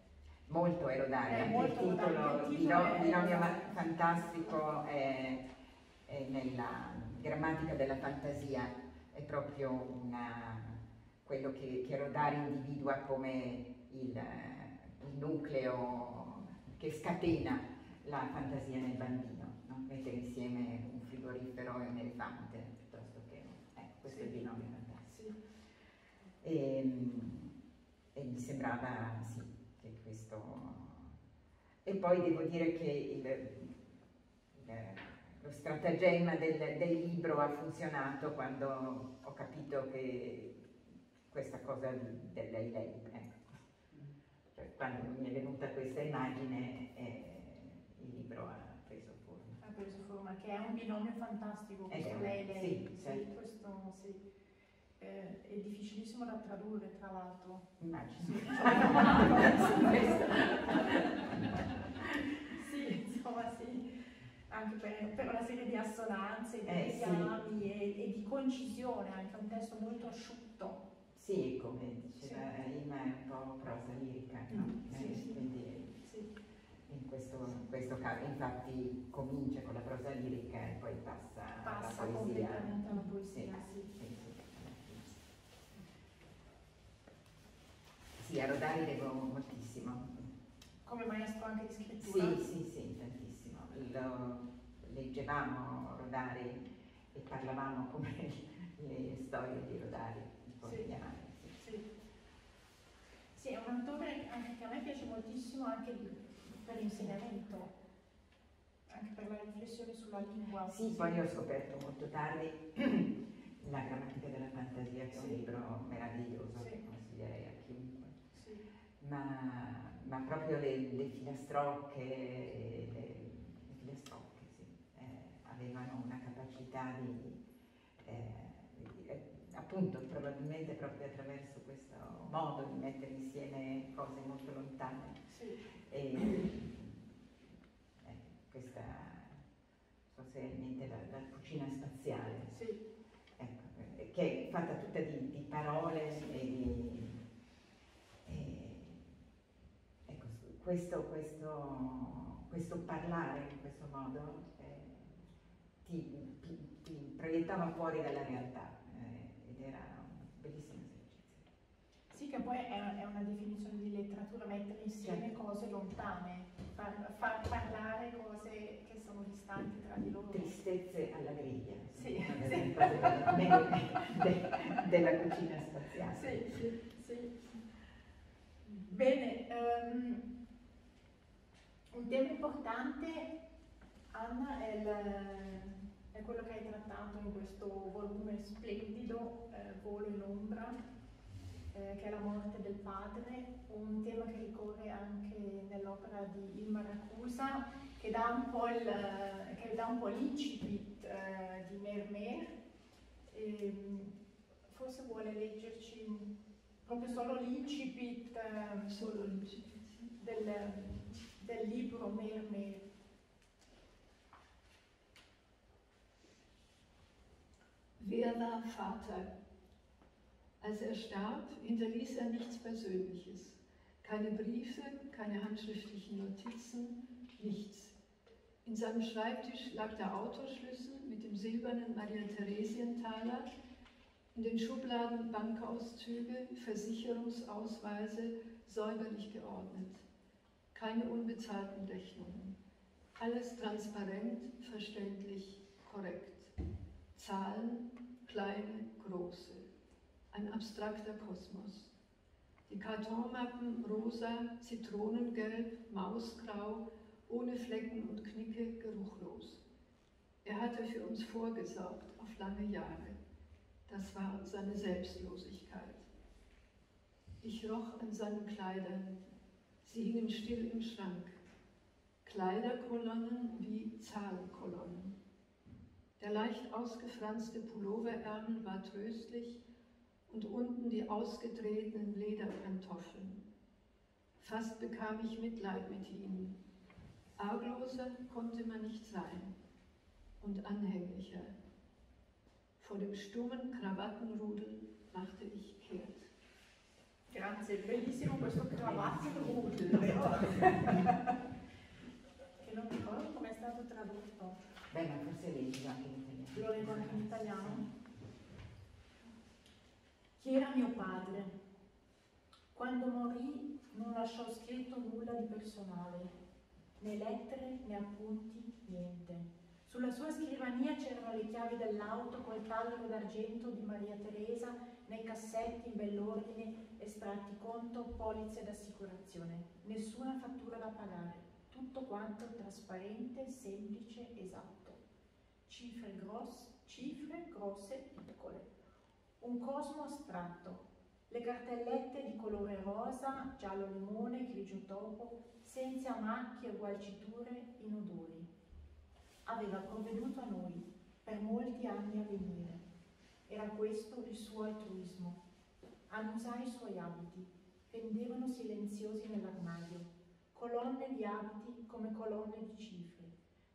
S3: molto Erodari,
S1: anche
S3: il titolo Binomio, binomio fantastico è, è, nella grammatica della fantasia, è proprio una, quello che, che Rodari individua come il, il, nucleo che scatena la fantasia nel bambino, no? mettere insieme frigorifero e un elefante piuttosto che eh, questo sì. è il binomio fantastico. Sì. E, ehm, e mi sembrava sì, questo. E poi devo dire che il, il, lo stratagemma del, del, libro ha funzionato quando ho capito che questa cosa dell'ei lei, ecco. cioè, quando mi è venuta questa immagine eh, il libro ha preso forma.
S1: Che è un binomio fantastico questo eh, lei lei.
S3: Sì,
S1: sì, certo. questo sì eh, è difficilissimo da tradurre tra l'altro.
S3: Immagino.
S1: sì, insomma sì, anche per, per, una serie di assonanze, di eh, richiami sì. e, e, di concisione, anche un testo molto asciutto.
S3: Sì, come diceva sì. Ima, è un po' prosa lirica, no? Mm,
S1: sì, eh,
S3: sì. Quindi, in questo, questo, caso infatti comincia con la prosa lirica e poi passa,
S1: passa
S3: alla
S1: poesia. completamente alla poesia, sì.
S3: Sì, a Rodari devo moltissimo.
S1: Come maestro anche di scrittura?
S3: Sì, sì, sì, tantissimo. Lo leggevamo Rodari e parlavamo come le storie di Rodari,
S1: sì. sì. sì. Sì, è un autore anche che a me piace moltissimo anche per l'insegnamento, anche per la riflessione sulla lingua.
S3: Sì, poi ho scoperto molto tardi La grammatica della fantasia, che è un libro meraviglioso, che consiglierei a ma, ma proprio le, le filastrocche, le, le filastrocche sì, eh, avevano una capacità di, eh, appunto probabilmente proprio attraverso questo modo di mettere insieme cose molto lontane.
S1: Sì.
S3: E, eh, questa forse è in mente la, la cucina spaziale,
S1: sì.
S3: ecco, eh, che è fatta tutta di, di parole e di questo, questo, questo parlare in questo modo eh, ti, ti, ti, proiettava fuori dalla realtà era un bellissimo esercizio.
S1: Sì, che poi è, una definizione di letteratura, mettere insieme certo. cose lontane. far, far, parlare cose che sono distanti tra di loro.
S3: Tristezze alla griglia.
S1: Sì,
S3: una
S1: sì.
S3: cose de, della cucina spaziale.
S1: Sì, sì, sì. Bene, um, un tema importante, Anna, è, il, è, quello che hai trattato in questo volume splendido, eh, Volo in ombra, eh, che è la morte del padre, un tema che ricorre anche nell'opera di Ilma Racusa, che dà un po', il, che dà un po l'incipit eh, di Mermer. Ehm, forse vuole leggerci proprio solo l'incipit, eh,
S2: solo l'incipit
S1: del, del libro Mermer.
S2: Wer war Vater? Als er starb, hinterließ er nichts Persönliches. Keine Briefe, keine handschriftlichen Notizen, nichts. In seinem Schreibtisch lag der Autoschlüssel mit dem silbernen Maria-Theresien-Taler, in den Schubladen Bankauszüge, Versicherungsausweise, säuberlich geordnet. Keine unbezahlten Rechnungen. Alles transparent, verständlich, korrekt. Zahlen, kleine, große ein abstrakter Kosmos. Die Kartonmappen rosa, zitronengelb, mausgrau, ohne Flecken und Knicke, geruchlos. Er hatte für uns vorgesorgt auf lange Jahre. Das war seine Selbstlosigkeit. Ich roch an seinen Kleidern. Sie hingen still im Schrank. Kleiderkolonnen wie Zahlenkolonnen. Der leicht ausgefranste Pulloverärmel war tröstlich und unten die ausgetretenen Lederpantoffeln. Fast bekam ich Mitleid mit ihnen. Argloser konnte man nicht sein und anhänglicher. Vor dem stummen Krawattenrudel machte ich kehrt.
S1: Grazie, bellissimo questo Krawattenrudel. che non ricordo come è stato tradotto.
S3: Beh, ma forse leggi anche in italiano.
S1: Lo leggo anche in italiano. Chi era mio padre? Quando morì non lasciò scritto nulla di personale, né lettere né appunti, niente. Sulla sua scrivania c'erano le chiavi dell'auto col tallero d'argento di Maria Teresa, nei cassetti in bell'ordine, estratti conto, polizze d'assicurazione. Nessuna fattura da pagare, tutto quanto trasparente, semplice, esatto. Cifre grosse, cifre grosse, piccole un cosmo astratto, le cartellette di colore rosa, giallo limone, grigio topo, senza macchie o gualciture inodori. Aveva provveduto a noi per molti anni a venire. Era questo il suo altruismo. Annusai i suoi abiti, pendevano silenziosi nell'armadio, colonne di abiti come colonne di cifre.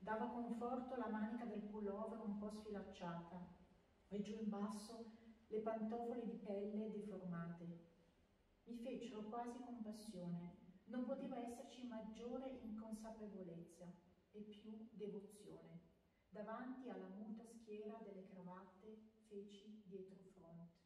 S1: Dava conforto la manica del pullover un po' sfilacciata e giù in basso le pantofole di pelle deformate. Mi fecero quasi compassione. Non poteva esserci maggiore inconsapevolezza e più devozione. Davanti alla muta schiera delle cravatte feci dietro front.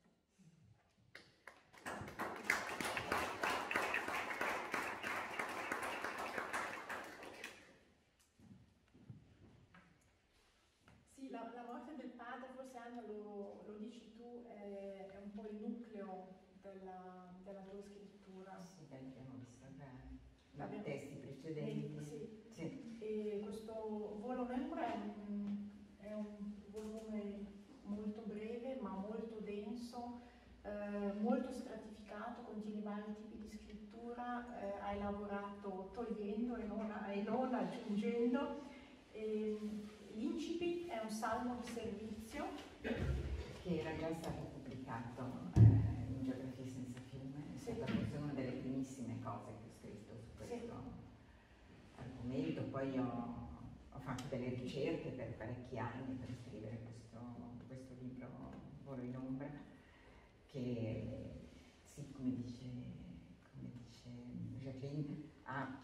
S1: Sì, la, la morte del padre, forse Anna lo, lo dici è, è un po' il nucleo della, della tua scrittura.
S3: Sì, beh, abbiamo visto da, da precedenti.
S1: Sì. sì. E questo Volo Membra è un, è un volume molto breve ma molto denso, eh, molto stratificato, contiene vari tipi di scrittura, eh, hai lavorato togliendo e non, e non aggiungendo. L'incipit è un salmo di servizio
S3: che era già stato pubblicato eh, in Geografia senza fiume, è stata forse una delle primissime cose che ho scritto su questo argomento, poi ho, ho, fatto delle ricerche per parecchi anni per scrivere questo, questo libro Volo in ombra, che sì, come dice, come dice Jacqueline, ha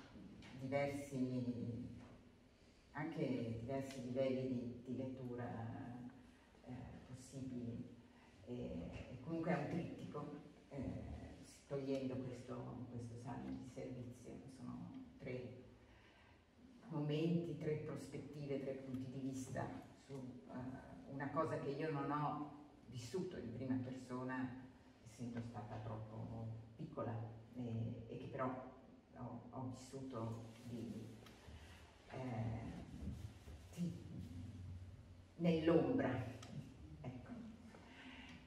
S3: diversi, anche diversi livelli di, di lettura possibili. E, e comunque è un trittico, eh, togliendo questo, questo salmo di servizio, sono tre, commenti, tre prospettive, tre punti di vista su uh, una cosa che io non ho vissuto in prima persona, essendo stata troppo piccola e, e che però ho, ho vissuto di, eh, sì, nell'ombra, ecco,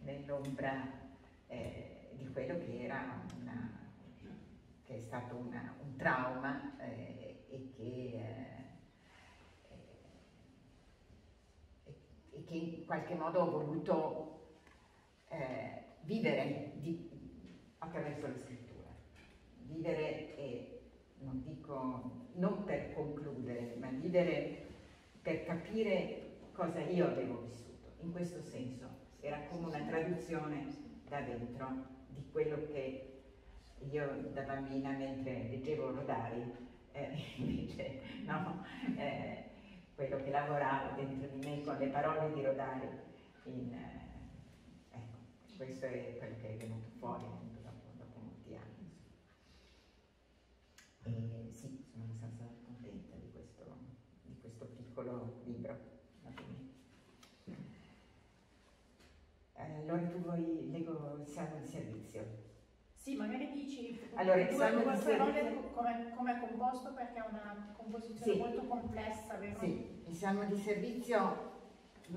S3: nell'ombra eh, di quello che era una, che è stato una, un trauma eh, e che eh, e che in qualche modo ho voluto eh, vivere di, attraverso la scrittura. Vivere, e non dico non per concludere, ma vivere per capire cosa io avevo vissuto. In questo senso era come una traduzione da dentro di quello che io da bambina mentre leggevo Rodari, eh, invece no, eh, quello che lavoravo dentro di me con le parole di Rodari, in, eh, ecco, questo è quello che è venuto fuori dopo, dopo molti anni. E sì, sono abbastanza contenta di questo, di questo piccolo libro. Allora tu vuoi, leggo il salmo di servizio.
S1: Sì, magari dici
S3: allora, il salmo
S1: due
S3: di servizio...
S1: come, come, è composto perché è una composizione sì. molto complessa, vero?
S3: Sì, il salmo di servizio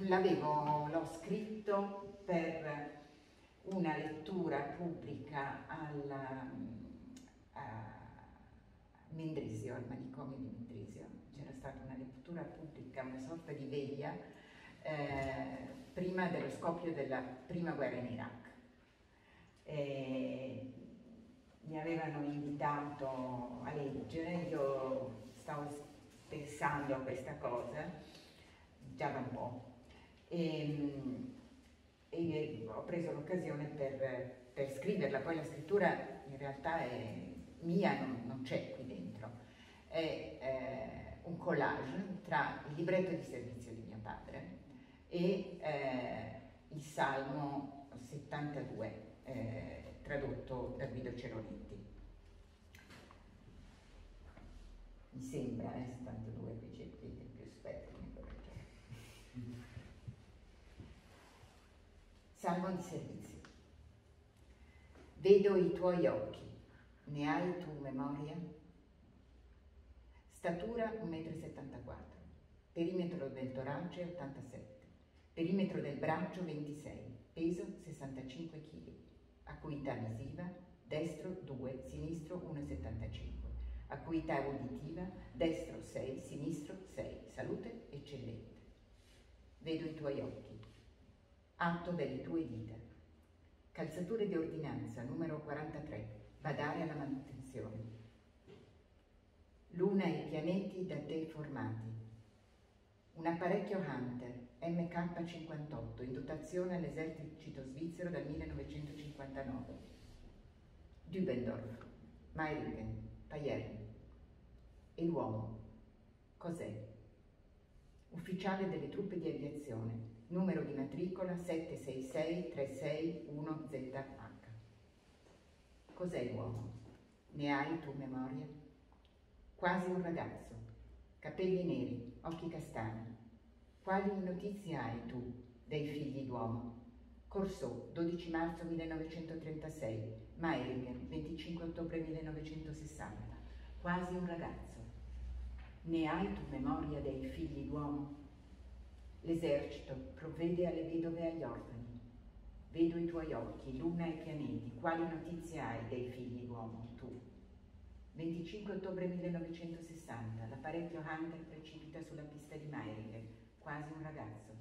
S3: l'avevo, l'ho scritto per una lettura pubblica alla, a Mendrisio, al manicomio di Mendrisio. C'era stata una lettura pubblica, una sorta di veglia, eh, prima dello scoppio della prima guerra in Iraq. E mi avevano invitato a leggere, io stavo pensando a questa cosa già da un po' e, e ho preso l'occasione per, per, scriverla, poi la scrittura in realtà è mia, non, non c'è qui dentro, è eh, un collage tra il libretto di servizio di mio padre e eh, il Salmo 72 eh, tradotto da Guido Ceroletti. Mi sembra, eh, 72, qui c'è più esperto, Salmo di servizio. Vedo i tuoi occhi, ne hai tu memoria? Statura 1,74 m, perimetro del torace 87, perimetro del braccio 26, peso 65 kg acuità visiva, destro 2, sinistro 1,75. Acuità uditiva, destro 6, sinistro 6. Salute eccellente. Vedo i tuoi occhi. Atto delle tue dita. Calzature di ordinanza numero 43. Badare alla manutenzione. Luna e pianeti da te formati. Un apparecchio Hunter MK58 in dotazione all'esercito svizzero dal 1959. Dübendorf, Meiringen, Payerne. E l'uomo? Cos'è? Ufficiale delle truppe di aviazione, numero di matricola 766361ZH. Cos'è l'uomo? Ne hai tu memoria? Quasi un ragazzo, capelli neri, occhi castani, quali notizie hai tu dei figli d'uomo? Corsò, 12 marzo 1936, Meiringen, 25 ottobre 1960. Quasi un ragazzo. Ne hai tu memoria dei figli d'uomo? L'esercito provvede alle vedove e agli orfani. Vedo i tuoi occhi, luna e pianeti. Quali notizie hai dei figli d'uomo, tu? 25 ottobre 1960, l'apparecchio Hunter precipita sulla pista di Meiringen quasi un ragazzo.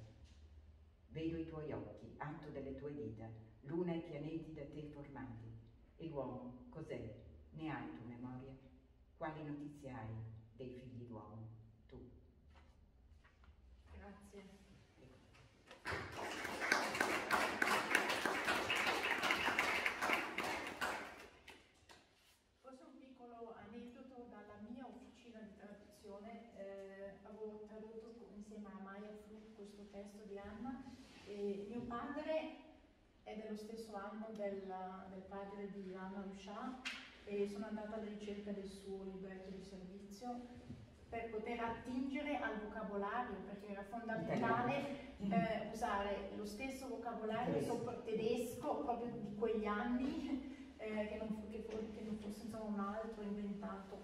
S3: Vedo i tuoi occhi, atto delle tue dita, luna e pianeti da te formati. E l'uomo, cos'è? Ne hai tu memoria? Quali notizie hai dei figli d'uomo? Tu.
S1: Grazie. Forse un piccolo aneddoto dalla mia officina di traduzione. Eh, avevo tradotto insieme a Maya Fluch questo testo di Anna e mio padre è dello stesso anno del, del padre di Anna Ruscià e sono andata alla ricerca del suo libretto di servizio per poter attingere al vocabolario, perché era fondamentale eh, usare lo stesso vocabolario tedesco proprio di quegli anni, eh, che, non, che, che, non, fosse insomma, un altro inventato.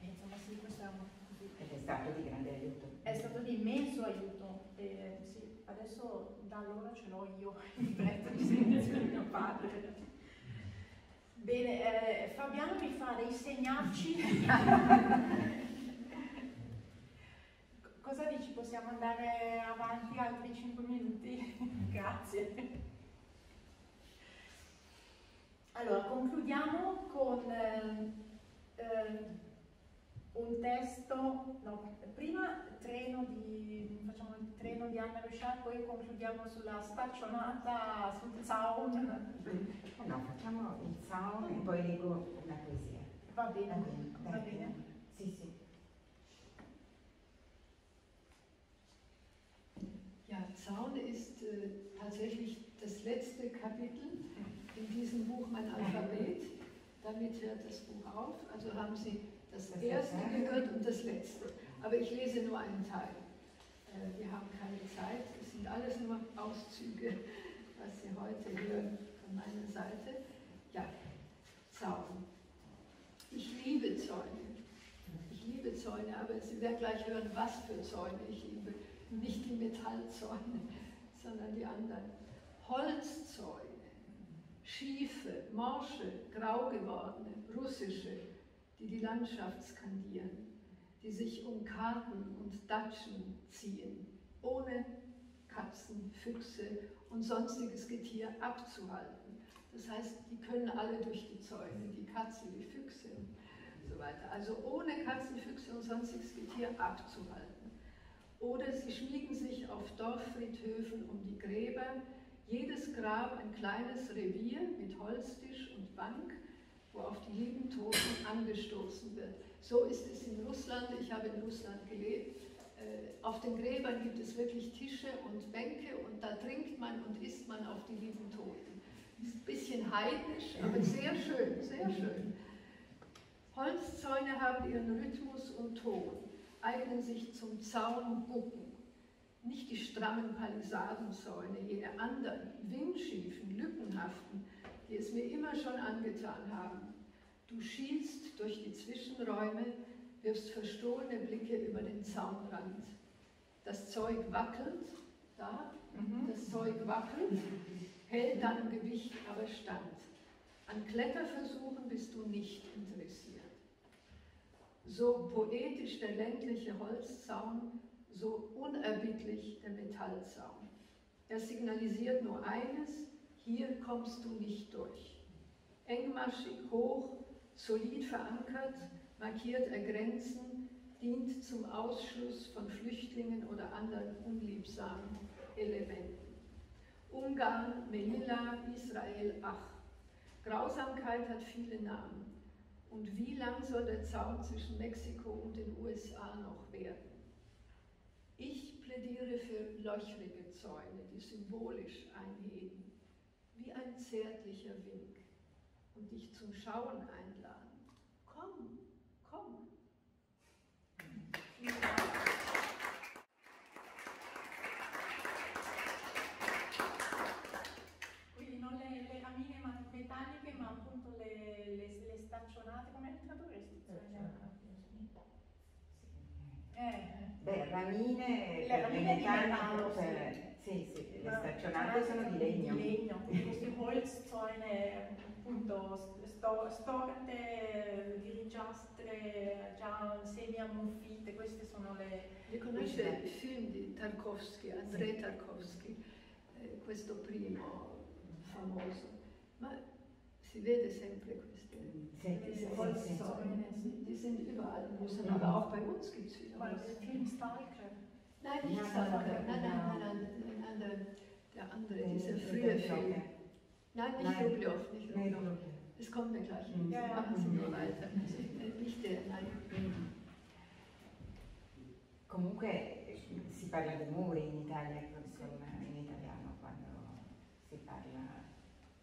S1: E, insomma, sì, questo è un...
S3: È stato di grande aiuto.
S1: È stato di immenso aiuto. Eh, sì, adesso da allora ce l'ho io, il libretto di servizio di mio padre. Bene, eh, Fabiano mi fa dei segnacci. Cosa dici? Possiamo andare avanti altri 5 minuti? Grazie. Allora, concludiamo con eh, eh, un testo, no, prima treno di, facciamo il treno di Anna Rochard, poi concludiamo sulla staccionata, sul Zaun.
S3: No, facciamo il Zaun e poi leggo una poesia.
S1: Va bene, va bene. Va bene.
S3: Sì, sì.
S2: Ja, Zaun ist äh, tatsächlich das letzte Kapitel in diesem Buch Mein Alphabet. Damit hört das Buch auf. Also haben Sie das erste gehört und das letzte. Aber ich lese nur einen Teil. Äh, wir haben keine Zeit. Es sind alles nur Auszüge, was Sie heute hören von meiner Seite. Ja, Zaun. Ich liebe Zäune. Ich liebe Zäune, aber Sie werden gleich hören, was für Zäune ich liebe. Nicht die Metallzäune, sondern die anderen. Holzzäune, schiefe, morsche, grau gewordene, russische, die die Landschaft skandieren, die sich um Karten und Datschen ziehen, ohne Katzen, Füchse und sonstiges Getier abzuhalten. Das heißt, die können alle durch die Zäune, die Katze, die Füchse und so weiter. Also ohne Katzen, Füchse und sonstiges Getier abzuhalten. Oder sie schmiegen sich auf Dorffriedhöfen um die Gräber, jedes Grab ein kleines Revier mit Holztisch und Bank, wo auf die lieben Toten angestoßen wird. So ist es in Russland. Ich habe in Russland gelebt. Äh, auf den Gräbern gibt es wirklich Tische und Bänke und da trinkt man und isst man auf die lieben Toten. Ist ein bisschen heidnisch, aber sehr schön, sehr schön. Holzzäune haben ihren Rhythmus und Ton, eignen sich zum Zaungucken. Nicht die strammen Palisadenzäune, jene anderen, windschiefen, lückenhaften, die es mir immer schon angetan haben. Du schielst durch die Zwischenräume, wirfst verstohlene Blicke über den Zaunrand. Das Zeug wackelt, da, mhm. das Zeug wackelt, hält dann Gewicht, aber stand. An Kletterversuchen bist du nicht interessiert. So poetisch der ländliche Holzzaun, so unerbittlich der Metallzaun. Er signalisiert nur eines, hier kommst du nicht durch. Engmaschig hoch, solid verankert, markiert er Grenzen, dient zum Ausschluss von Flüchtlingen oder anderen unliebsamen Elementen. Ungarn, Melilla, Israel, ach. Grausamkeit hat viele Namen. Und wie lang soll der Zaun zwischen Mexiko und den USA noch werden? Ich plädiere für löchrige Zäune, die symbolisch einhegen wie ein zärtlicher Wink und dich zum Schauen einladen. Komm, komm.
S1: Quindi non le, le ramine metalliche, ma appunto le, le, le staccionate, come le tradurresti?
S3: Eh. Beh, ramine,
S1: le ramine di metallo,
S3: per,
S1: sì.
S3: Sì, le staccionate sono di legno.
S1: Di legno, questi Holzzäune appunto sto, storte, grigiastre, già semi ammuffite, queste sono le...
S2: Vi conosce il film di Tarkovsky, Andrei sì. Tarkovsky, eh, questo primo famoso, ma si vede sempre queste,
S3: sì,
S2: diese Holzzäune, die sind überall, müssen aber auch bei uns gibt es viele.
S1: Der Film Stalker.
S2: Nein, nicht Stalker, nein, nein, nein, nein, andere, der andere, dieser frühe Film. Nein, nicht Rublev, nicht Rublev. Das kommt mir gleich. Ja, ja. Machen Sie nur weiter. Nicht der, nein.
S3: Comunque si parla di muri in Italia, insomma, in italiano quando si parla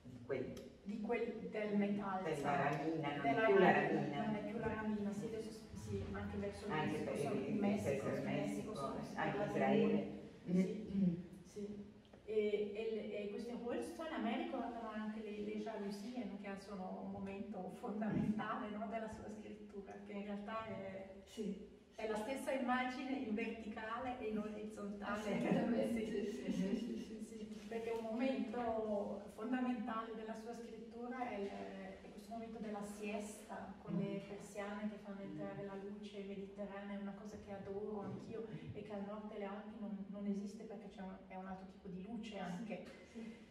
S3: di quelli.
S1: Di quel, del metallo.
S3: Della ramina, non è più la ramina.
S1: Non è più la ramina, sì, adesso si sì, anche verso il
S3: Anche
S1: Messico,
S3: per
S1: sono-
S3: il
S1: Messico,
S3: il
S1: Messico,
S3: Messico,
S1: sono
S3: anche Israele.
S1: Sì, sì. E, e, e questi Holston a me ricordano anche le, le jalousie, che sono un momento fondamentale no? della sua scrittura, che in realtà è,
S2: Sì,
S1: è la stessa immagine in verticale e in orizzontale.
S2: assolutamente,
S1: Sì,
S2: sì, sì, sì, sì, sì.
S1: sì, perché un momento fondamentale della sua scrittura è, momento della siesta con le persiane che fanno entrare la luce mediterranea, è una cosa che adoro anch'io e che al nord delle Alpi non, non esiste perché c'è un, è un altro tipo di luce anche.
S2: Sì.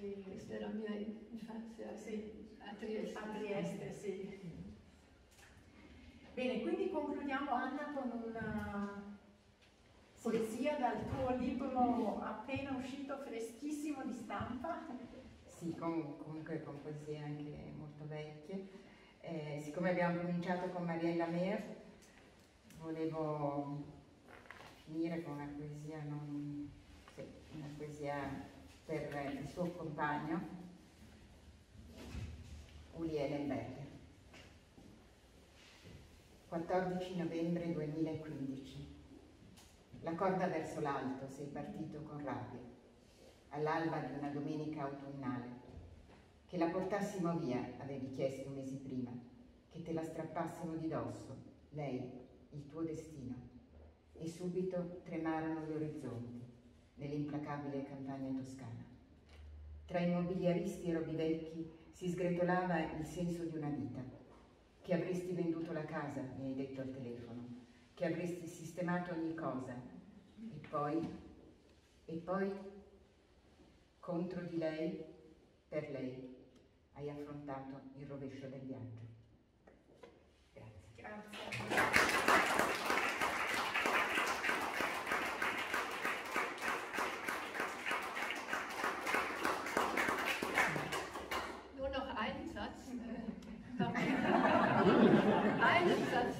S1: E-
S2: Questa era la mia infanzia
S1: sì,
S2: a Trieste.
S1: a Trieste, sì. Bene, quindi concludiamo Anna con una poesia dal tuo libro appena uscito, freschissimo di stampa.
S3: Sì, com- comunque con poesie anche molto vecchie. Eh, siccome abbiamo cominciato con Mariella Mer, volevo finire con una poesia, non- sì, una poesia per il suo compagno, Uli Ellenberger. 14 novembre 2015. La corda verso l'alto, sei partito con rabbia all'alba di una domenica autunnale. Che la portassimo via, avevi chiesto mesi prima, che te la strappassimo di dosso, lei, il tuo destino. E subito tremarono gli orizzonti, nell'implacabile campagna toscana. Tra immobiliaristi e robi vecchi si sgretolava il senso di una vita. Che avresti venduto la casa, mi hai detto al telefono, che avresti sistemato ogni cosa. E poi, e poi contro di lei, per lei, hai affrontato il rovescio del viaggio. Grazie.
S1: Grazie.
S2: Einen Satz. äh, einen Satz,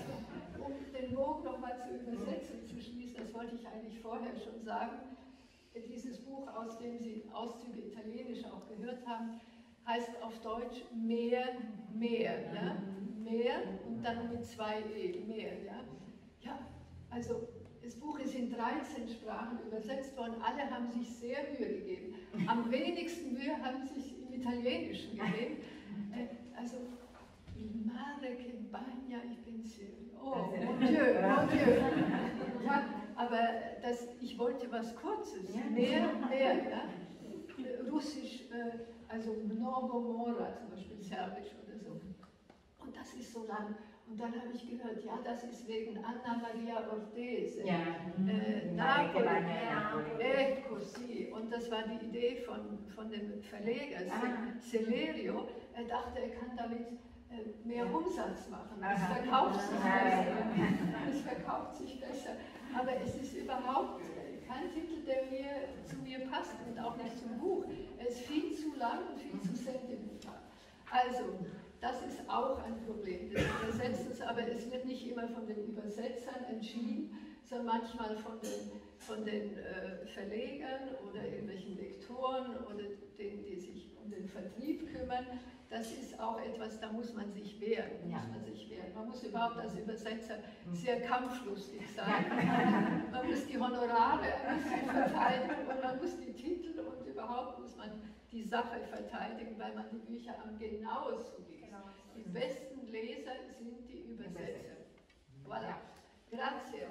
S2: um den Bogen nochmal zu übersetzen, zu schließen. Das wollte ich eigentlich vorher schon sagen. Dieses Buch, aus dem Sie Auszüge Italienisch auch gehört haben, heißt auf Deutsch Mehr, mehr. Ja? Mehr und dann mit zwei E, mehr. Ja? ja, also das Buch ist in 13 Sprachen übersetzt worden. Alle haben sich sehr Mühe gegeben. Am wenigsten Mühe haben sich im Italienischen gegeben. Äh, Also, mare che bagna i pensieri. Oh, mon Dieu, mon Dieu. Aber das, ich wollte was Kurzes,
S3: Ja.
S2: mehr, mehr. Ja? Russisch, äh, also Mnogo Mora zum Beispiel, Serbisch oder so. Und das ist so lang. Und dann habe ich gehört, ja, das ist wegen Anna Maria Ortese.
S3: Ja,
S2: Äh,
S3: Napoli.
S2: Napoli. Ecco sì, und das war die Idee von, von dem Verleger
S3: Ah.
S2: Celerio. Er dachte, er kann damit äh, mehr. Umsatz machen. Es verkauft sich besser. Es verkauft sich besser. Aber es ist überhaupt kein Titel, der mir, zu mir passt und auch nicht zum Buch. Er ist viel zu lang und viel zu sentimental. Also, das ist auch ein Problem des Übersetzens, aber es wird nicht immer von den Übersetzern entschieden, sondern manchmal von den, von den äh, Verlegern oder irgendwelchen Lektoren oder denen, die sich um den Vertrieb kümmern. Das ist auch etwas, da muss man sich wehren.
S3: Ja.
S2: Muss man, sich wehren. man muss überhaupt als Übersetzer sehr kampflustig sein. Man muss die Honorare ein bisschen verteidigen und man muss die Titel und überhaupt muss man die Sache verteidigen, weil man die Bücher am genauesten liest.
S1: Genau.
S2: Die besten Leser sind die Übersetzer. Voilà. Grazie.